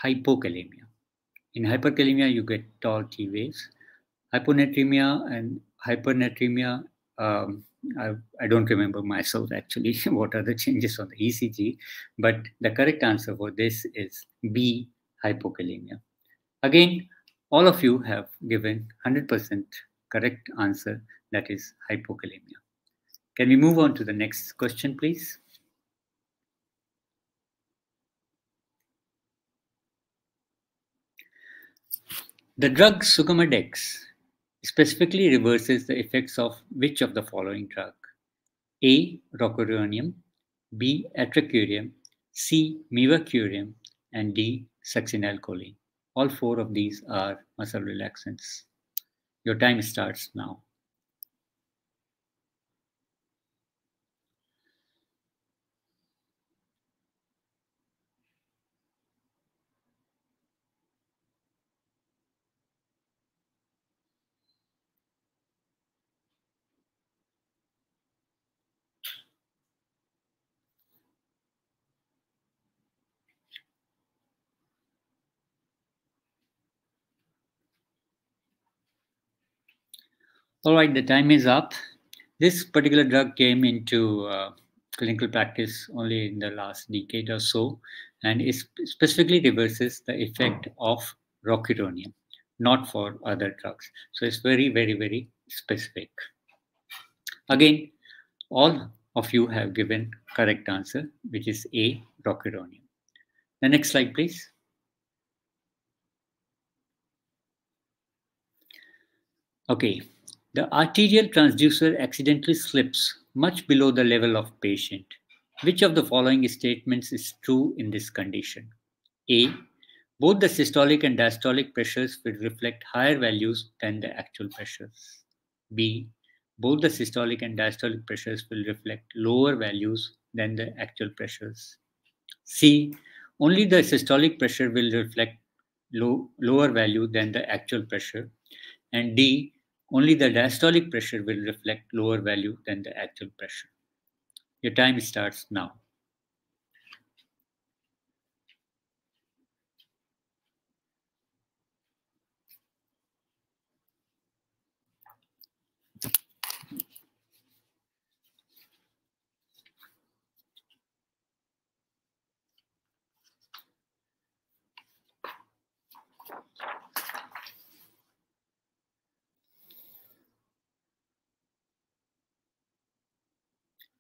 hypokalemia. In hyperkalemia, you get tall T waves. Hyponatremia and hypernatremia, um, I, I, don't remember myself actually (laughs) what are the changes on the ECG, but the correct answer for this is B, hypokalemia. Again, all of you have given 100% correct answer, that is hypokalemia. Can we move on to the next question, please? The drug Sugammadex specifically reverses the effects of which of the following drug? A. Rocuronium, B. Atracurium, C. Mivacurium, and D. Succinylcholine. All four of these are muscle relaxants. Your time starts now. All right, the time is up. This particular drug came into uh, clinical practice only in the last decade or so, and it specifically reverses the effect of rocuronium, not for other drugs. So it's very, very, very specific. Again, all of you have given correct answer, which is A, rocuronium. The next slide, please. Okay, the arterial transducer accidentally slips much below the level of patient. Which of the following statements is true in this condition? A. both the systolic and diastolic pressures will reflect higher values than the actual pressures. B. Both the systolic and diastolic pressures will reflect lower values than the actual pressures. C. Only the systolic pressure will reflect low, lower value than the actual pressure. And D. Only the diastolic pressure will reflect lower value than the actual pressure. Your time starts now.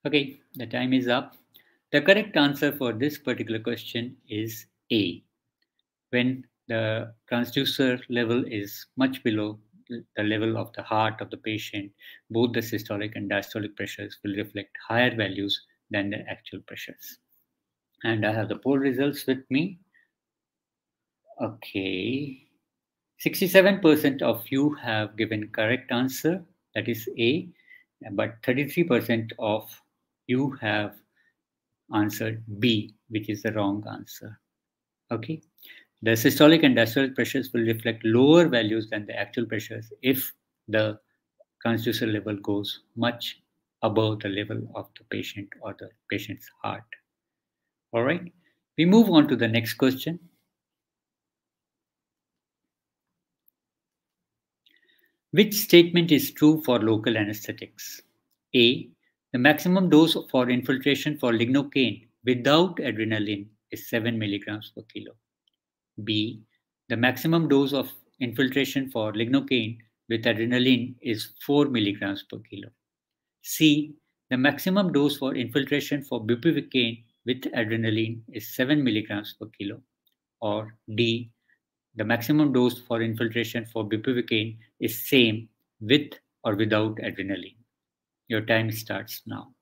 Okay, the time is up. The correct answer for this particular question is A. When the transducer level is much below the level of the heart of the patient, both the systolic and diastolic pressures will reflect higher values than the actual pressures. And I have the poll results with me. Okay. 67% of you have given correct answer, that is A, but 33% of you have answered B, which is the wrong answer. Okay. The systolic and diastolic pressures will reflect lower values than the actual pressures if the transducer level goes much above the level of the patient or the patient's heart. All right. We move on to the next question. Which statement is true for local anesthetics? A. The maximum dose for infiltration for lignocaine without adrenaline is 7 milligrams per kilo. B. The maximum dose of infiltration for lignocaine with adrenaline is 4 milligrams per kilo. C. The maximum dose for infiltration for bupivacaine with adrenaline is 7 milligrams per kilo. Or D. The maximum dose for infiltration for bupivacaine is same with or without adrenaline. Your time starts now.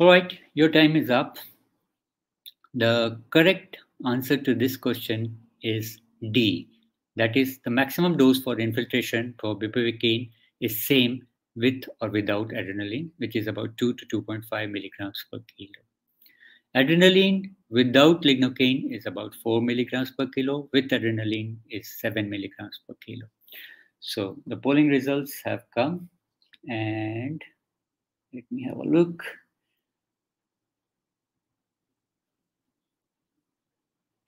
All right, your time is up. The correct answer to this question is D. That is, the maximum dose for infiltration for bupivacaine is same with or without adrenaline, which is about 2 to 2.5 milligrams per kilo. Adrenaline without lignocaine is about 4 milligrams per kilo. With adrenaline is 7 milligrams per kilo. So the polling results have come and let me have a look.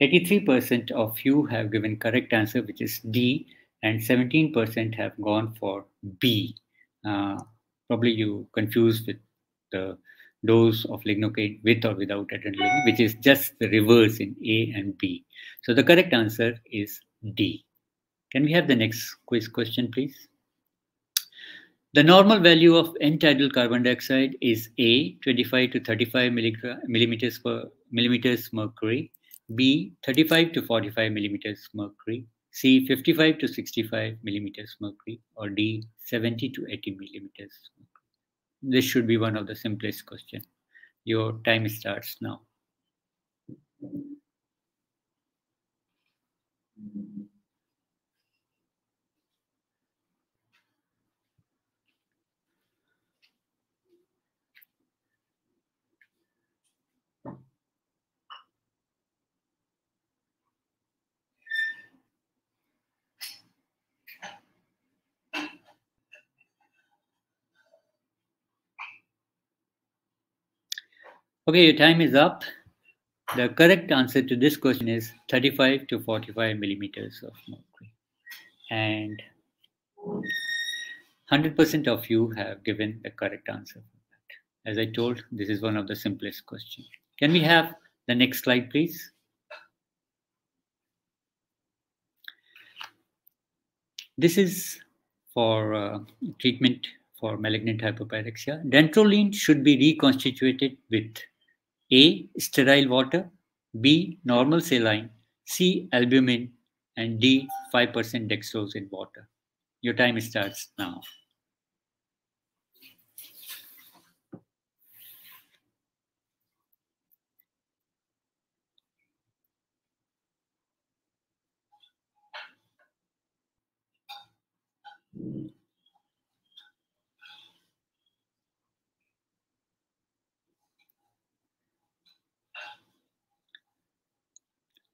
83% of you have given correct answer, which is D, and 17% have gone for B. Uh, probably you confused with the dose of lignocaine with or without adrenaline, which is just the reverse in A and B. So the correct answer is D. Can we have the next quiz question, please? The normal value of end-tidal carbon dioxide is A, 25 to 35 millimeters per millimeters mercury, B 35 to 45 millimeters mercury, C 55 to 65 millimeters mercury, or D 70 to 80 millimeters. This should be one of the simplest question. Your time starts now. Okay, your time is up. The correct answer to this question is 35 to 45 millimeters of mercury. And 100% of you have given the correct answer. As I told, this is one of the simplest questions. Can we have the next slide, please? this is for uh, treatment for malignant hyperpyrexia. Dantrolene should be reconstituted with A. Sterile water, B. Normal saline, C. Albumin, and D. 5% dextrose in water. Your time starts now.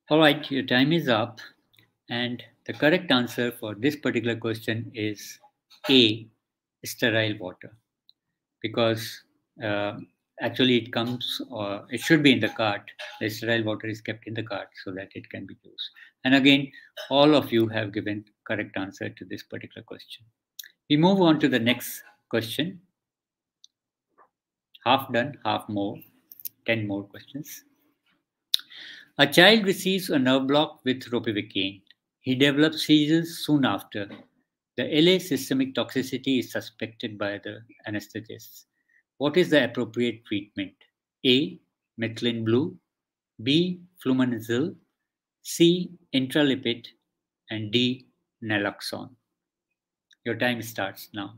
All right, your time is up. And the correct answer for this particular question is A, sterile water. Because uh, actually it comes, or it should be in the cart. The sterile water is kept in the cart so that it can be used. And again, all of you have given correct answer to this particular question. We move on to the next question. Half done, half more, 10 more questions. A child receives a nerve block with ropivacaine. He develops seizures soon after. The LA systemic toxicity is suspected by the anesthetists. What is the appropriate treatment? A. Methylene blue. B. Flumazenil. C. Intralipid. And D. Naloxone. Your time starts now.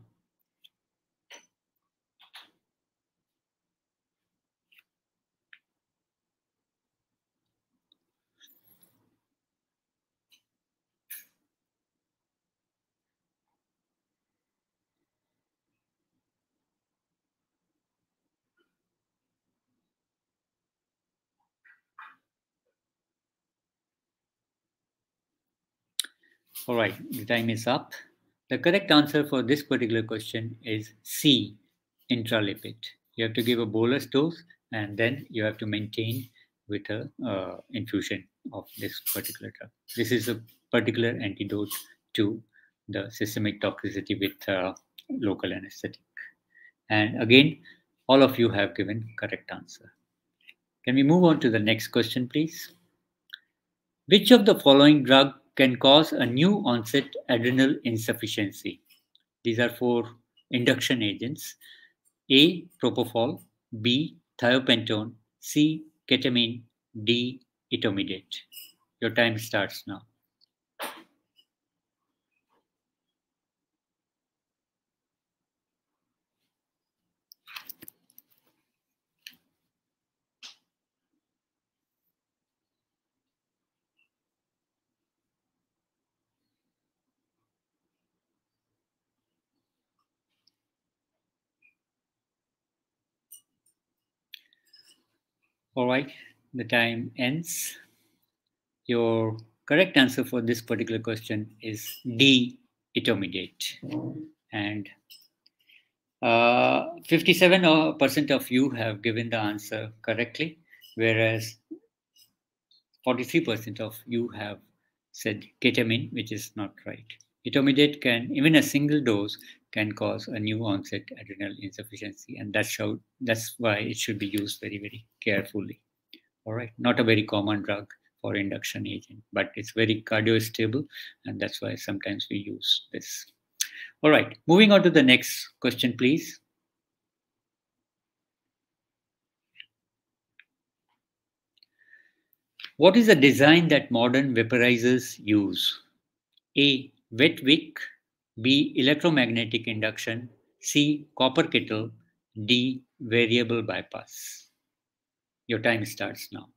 All right, the time is up. The correct answer for this particular question is C, intralipid. You have to give a bolus dose and then you have to maintain with a uh, infusion of this particular drug. This is a particular antidote to the systemic toxicity with uh, local anesthetic. And again, all of you have given correct answer. Can we move on to the next question, please? Which of the following drug can cause a new onset adrenal insufficiency. These are four induction agents A. Propofol, B. Thiopentone, C. Ketamine, D. Etomidate. Your time starts now. All right, the time ends. Your correct answer for this particular question is D, etomidate. And 57% uh, of you have given the answer correctly, whereas 43% of you have said ketamine, which is not right. Etomidate can, even a single dose, can cause a new onset adrenal insufficiency, and that's how that's why it should be used very very carefully. All right, not a very common drug for induction agent, but it's very cardio stable. and that's why sometimes we use this. All right, moving on to the next question, please. What is the design that modern vaporizers use? A. Wet wick B. Electromagnetic induction. C. Copper kettle. D. Variable bypass. Your time starts now.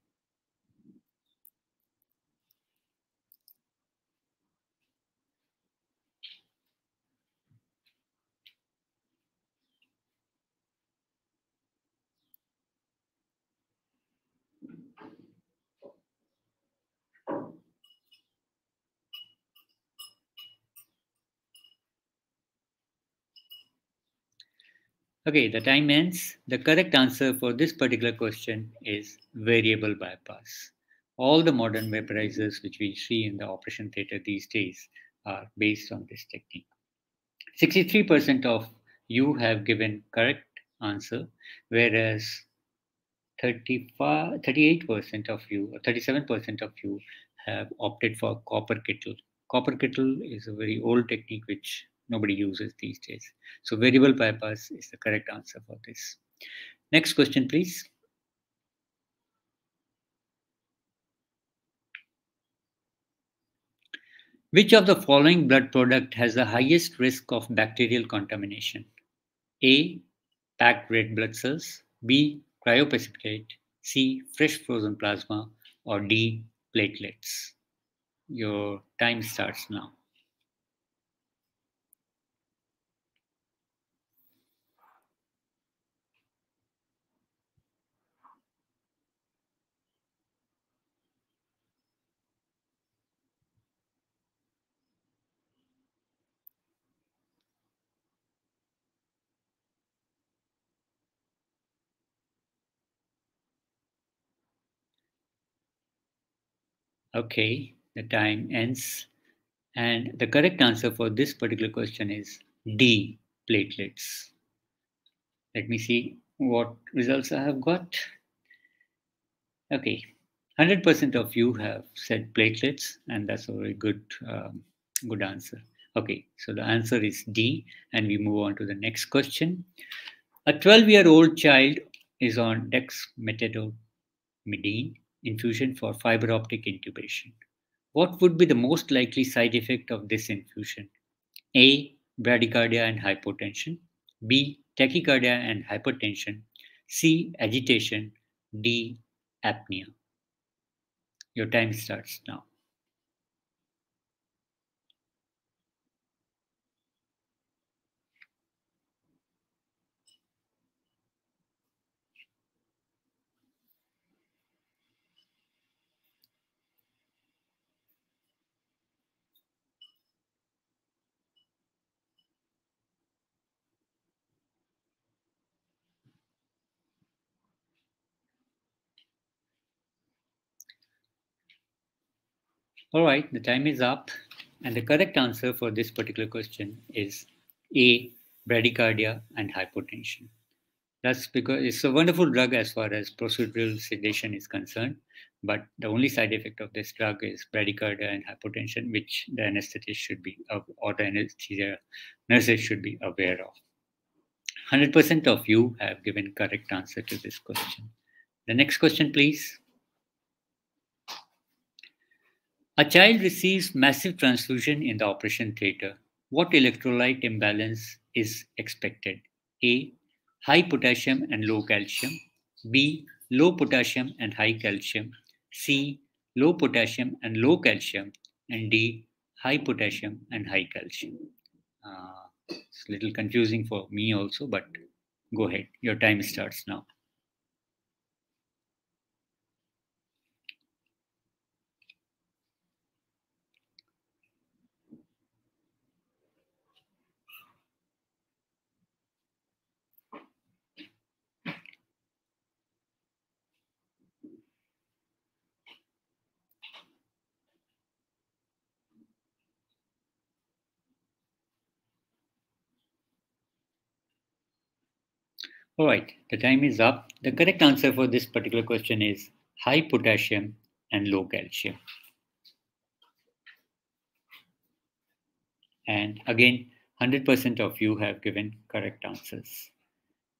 Okay, the time ends. The correct answer for this particular question is variable bypass. All the modern vaporizers which we see in the operation theater these days are based on this technique. 63% of you have given correct answer, whereas 35, 38% of you or 37% of you have opted for copper kettle copper kettle is a very old technique which nobody uses these days. So variable bypass is the correct answer for this. Next question, please. Which of the following blood product has the highest risk of bacterial contamination? A. Packed red blood cells. B. Cryoprecipitate. C. Fresh frozen plasma. Or D. Platelets. Your time starts now. Okay, the time ends. And the correct answer for this particular question is D, platelets. Let me see what results I have got. Okay, 100% of you have said platelets, and that's a very good, um, good answer. Okay, so the answer is D, and we move on to the next question. A 12 year old child is on dexmedetomidine infusion for fiber optic intubation. What would be the most likely side effect of this infusion? A. Bradycardia and hypotension. B. Tachycardia and hypertension. C. Agitation. D. Apnea. Your time starts now. All right, the time is up. And the correct answer for this particular question is A, bradycardia and hypotension. That's because it's a wonderful drug as far as procedural sedation is concerned. But the only side effect of this drug is bradycardia and hypotension, which the anesthetist should be, or the anesthesia nurses should be aware of. 100% of you have given correct answer to this question. The next question, please. A child receives massive transfusion in the operation theater. What electrolyte imbalance is expected? A. High potassium and low calcium. B. Low potassium and high calcium. C. Low potassium and low calcium. And D. High potassium and high calcium. Uh, it's a little confusing for me also, but go ahead. Your time starts now. All right, the time is up. The correct answer for this particular question is high potassium and low calcium. And again, 100% of you have given correct answers.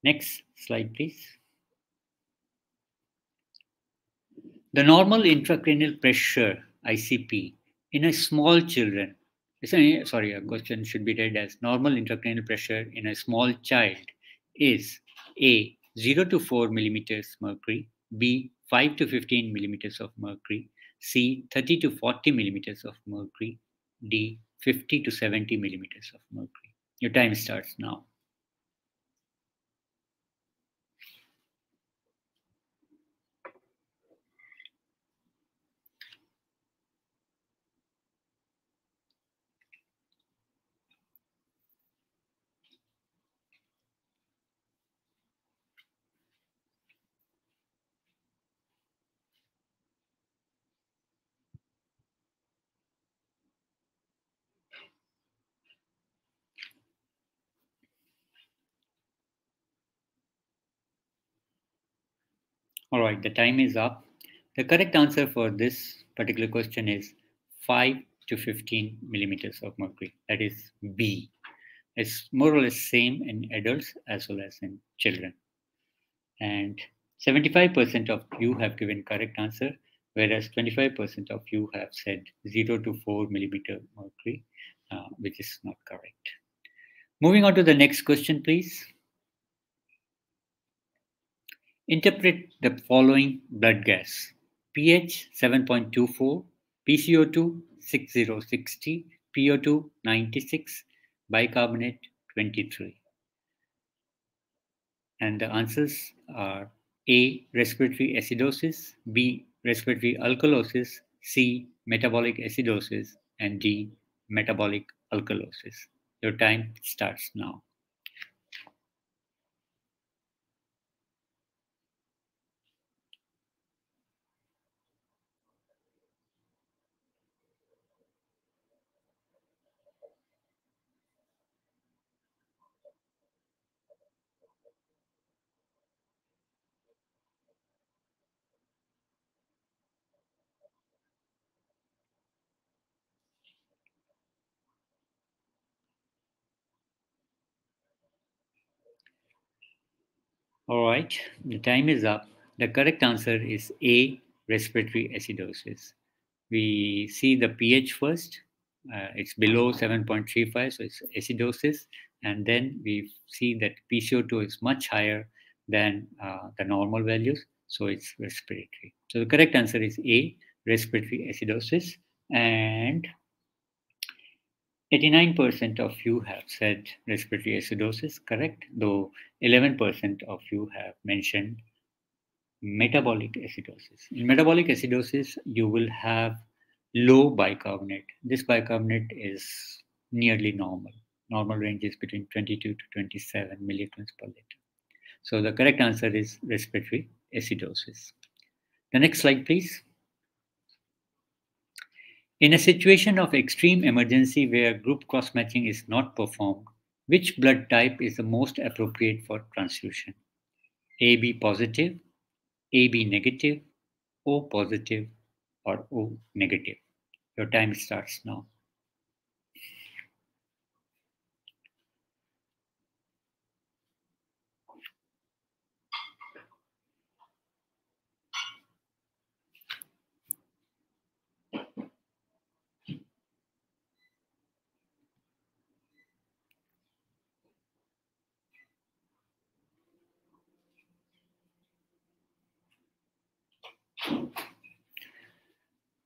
Next slide, please. The normal intracranial pressure, ICP, in a small children, sorry, a question should be read as normal intracranial pressure in a small child is A. 0 to 4 millimeters mercury, B. 5 to 15 millimeters of mercury, C. 30 to 40 millimeters of mercury, D. 50 to 70 millimeters of mercury. Your time starts now. All right, the time is up. The correct answer for this particular question is 5 to 15 millimeters of mercury. That is B. It's more or less same in adults as well as in children. And 75% of you have given correct answer, whereas 25% of you have said 0 to 4 millimeter mercury, uh, which is not correct. Moving on to the next question, please. Interpret the following blood gas. pH 7.24, PCO2 6060, PO2 96, bicarbonate 23. And the answers are A. Respiratory acidosis, B. Respiratory alkalosis, C. Metabolic acidosis, and D. Metabolic alkalosis. Your time starts now. All right, the time is up. The correct answer is A, respiratory acidosis. We see the pH first. Uh, it's below 7.35, so it's acidosis. And then we see that PCO2 is much higher than uh, the normal values, so it's respiratory. So the correct answer is A, respiratory acidosis. And 89% of you have said respiratory acidosis, correct? Though 11% of you have mentioned metabolic acidosis. In metabolic acidosis, you will have low bicarbonate. This bicarbonate is nearly normal. Normal range is between 22 to 27 milligrams per liter. So the correct answer is respiratory acidosis. The next slide, please. In a situation of extreme emergency where group cross matching is not performed, which blood type is the most appropriate for transfusion? AB positive, AB negative, O positive, or O negative? Your time starts now.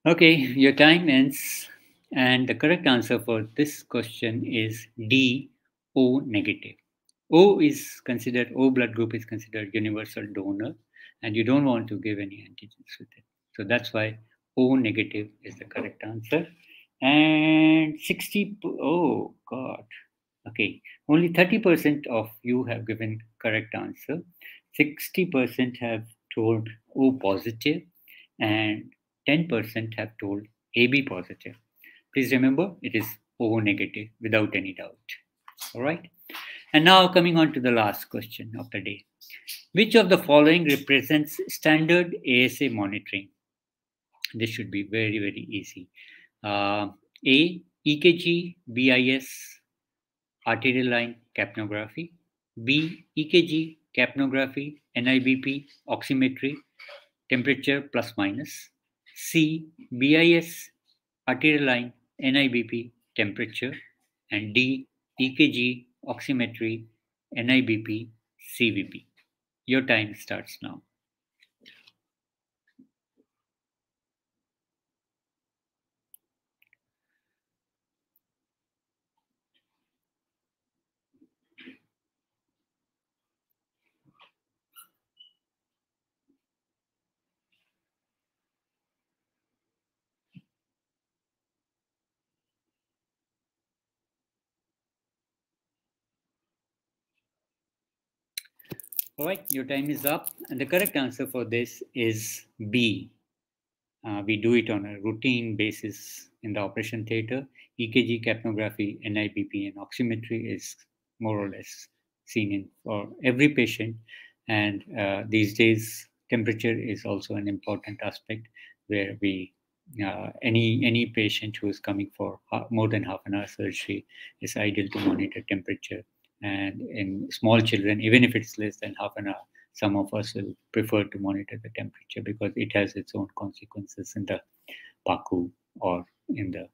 Okay, your time ends. And the correct answer for this question is D, O negative. O is considered, O blood group is considered universal donor, and you don't want to give any antigens with it. So that's why O negative is the correct answer. And 60, oh God. Okay, only 30% of you have given correct answer. 60% have told O positive, and 10% have told AB positive. Please remember it is O negative without any doubt. All right. And now coming on to the last question of the day. Which of the following represents standard ASA monitoring? This should be very, very easy. Uh, A, EKG, BIS, arterial line capnography. B, EKG, capnography, NIBP, oximetry, temperature plus minus. C, BIS, arterial line, NIBP, temperature, and D, EKG, oximetry, NIBP, CVP. Your time starts now. All right, your time is up. And the correct answer for this is B. Uh, we do it on a routine basis in the operation theater. EKG, capnography, NIBP, and oximetry is more or less seen in for every patient. And uh, these days, temperature is also an important aspect where we uh, any any patient who is coming for more than half an hour surgery is ideal to monitor temperature. And in small children, even if it's less than half an hour, some of us will prefer to monitor the temperature because it has its own consequences in the PACU or in the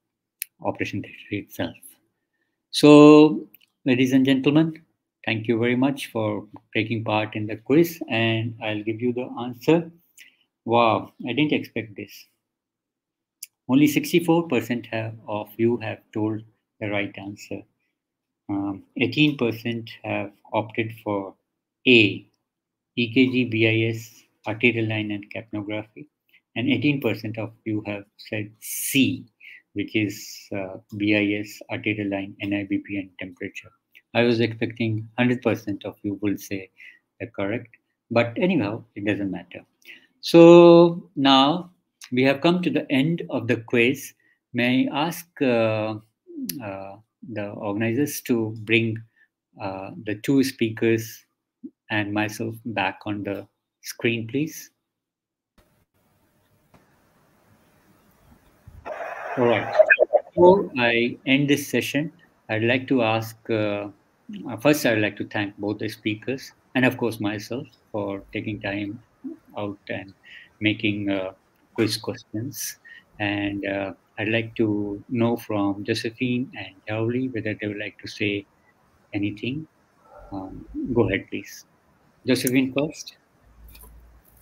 operation theatre itself. So, ladies and gentlemen, thank you very much for taking part in the quiz and I'll give you the answer. Wow, I didn't expect this. Only 64% have, of you have told the right answer. 18% um, have opted for A, EKG, BIS, arterial line and capnography. And 18% of you have said C, which is uh, BIS, arterial line, NIBP, and temperature. I was expecting 100% of you will say correct, but anyhow, it doesn't matter. So now we have come to the end of the quiz. May I ask uh, uh, the organizers to bring uh, the two speakers and myself back on the screen, please? All right. Before I end this session, I'd like to ask uh, first, I'd like to thank both the speakers and, of course, myself for taking time out and making uh, quiz questions. And uh, I'd like to know from Josephine and Jowly whether they would like to say anything. Um, go ahead, please. Josephine first.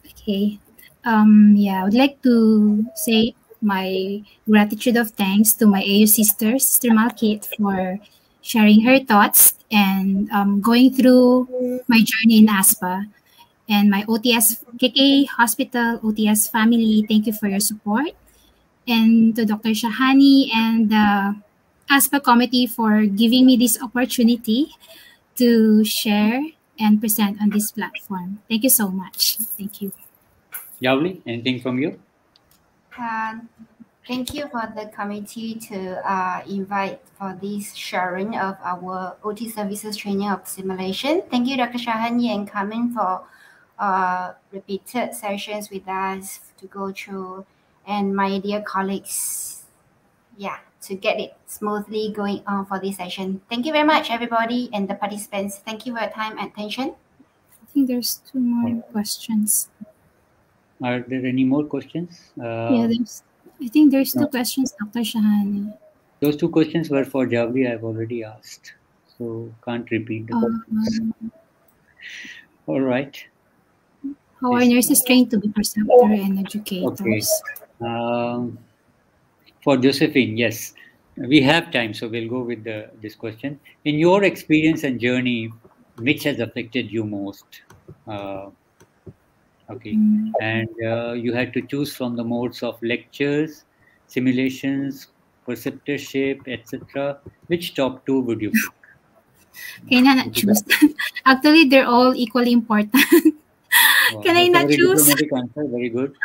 Okay. Um, yeah, I would like to say my gratitude of thanks to my AU sister, Sister Malkit, for sharing her thoughts and um, going through my journey in ASPA. And my OTS KK Hospital OTS family, thank you for your support. And to Dr. Shahani and the ASPA committee for giving me this opportunity to share and present on this platform. Thank you so much. Thank you. Yavli, anything from you? Uh, thank you for the committee to uh, invite for this sharing of our OT services training of simulation. Thank you, Dr. Shahani and Carmen for uh, repeated sessions with us to go through and my dear colleagues, yeah, to get it smoothly going on for this session. Thank you very much, everybody and the participants. Thank you for your time and attention. I think there's two more questions. Are there any more questions? Uh, yeah, there's. I think there's two no. questions, Dr. Shahani. Those two questions were for Javli. I've already asked, so can't repeat the questions. Um, All right. How are nurses trained to be preceptor and educators? Okay. Um, for Josephine, yes, we have time, so we'll go with the, this question. In your experience and journey, which has affected you most? Uh, okay, and uh, you had to choose from the modes of lectures, simulations, preceptorship, etc. Which top two would you pick? Can I not choose? (laughs) Actually, they're all equally important. Wow, (laughs) Can I not choose? Answer. Very good.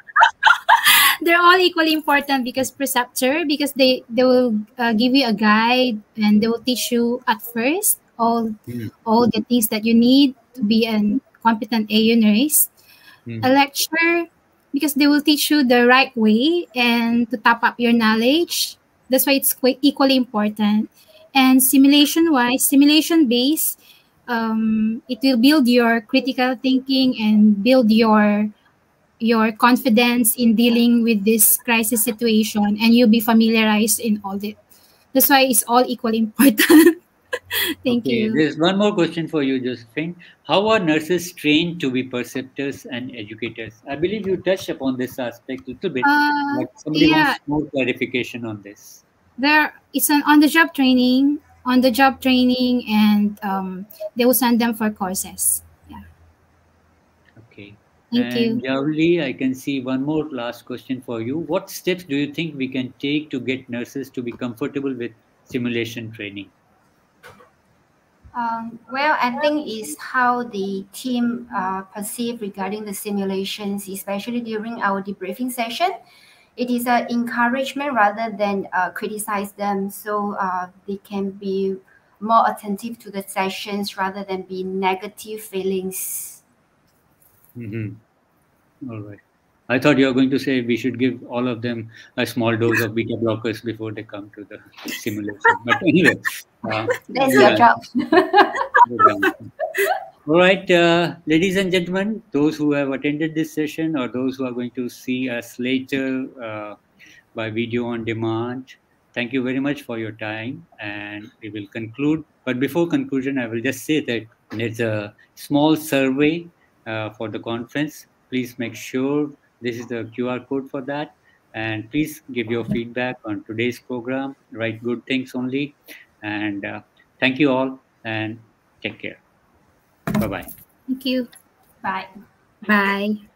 They're all equally important because preceptor because they they will uh, give you a guide and they will teach you at first all mm. all the things that you need to be an competent AU nurse. Mm. A lecture because they will teach you the right way and to top up your knowledge. That's why it's equally important. And simulation wise, simulation based, um, it will build your critical thinking and build your your confidence in dealing with this crisis situation and you'll be familiarized in all it. That's why it's all equally important. (laughs) Thank okay, you. There's one more question for you, Josephine. How are nurses trained to be preceptors and educators? I believe you touched upon this aspect a little bit, uh, but somebody yeah. wants more clarification on this. There, it's an on-the-job training, on-the-job training, and um, they will send them for courses. Thank and you. Javli, I can see one more last question for you. What steps do you think we can take to get nurses to be comfortable with simulation training? Um, well, I think is how the team uh, perceive regarding the simulations, especially during our debriefing session. It is an encouragement rather than uh, criticize them, so uh, they can be more attentive to the sessions rather than be negative feelings. Mm-hmm. All right. I thought you were going to say we should give all of them a small dose of beta blockers before they come to the simulation. But anyway, uh, (laughs) that's your job. all right, uh, ladies and gentlemen, those who have attended this session or those who are going to see us later uh, by video on demand, thank you very much for your time and we will conclude. But before conclusion, I will just say that there's a small survey uh, for the conference. Please make sure this is the QR code for that. And please give your feedback on today's program. Write good things only. And uh, thank you all and take care. Bye bye. Thank you. Bye. Bye.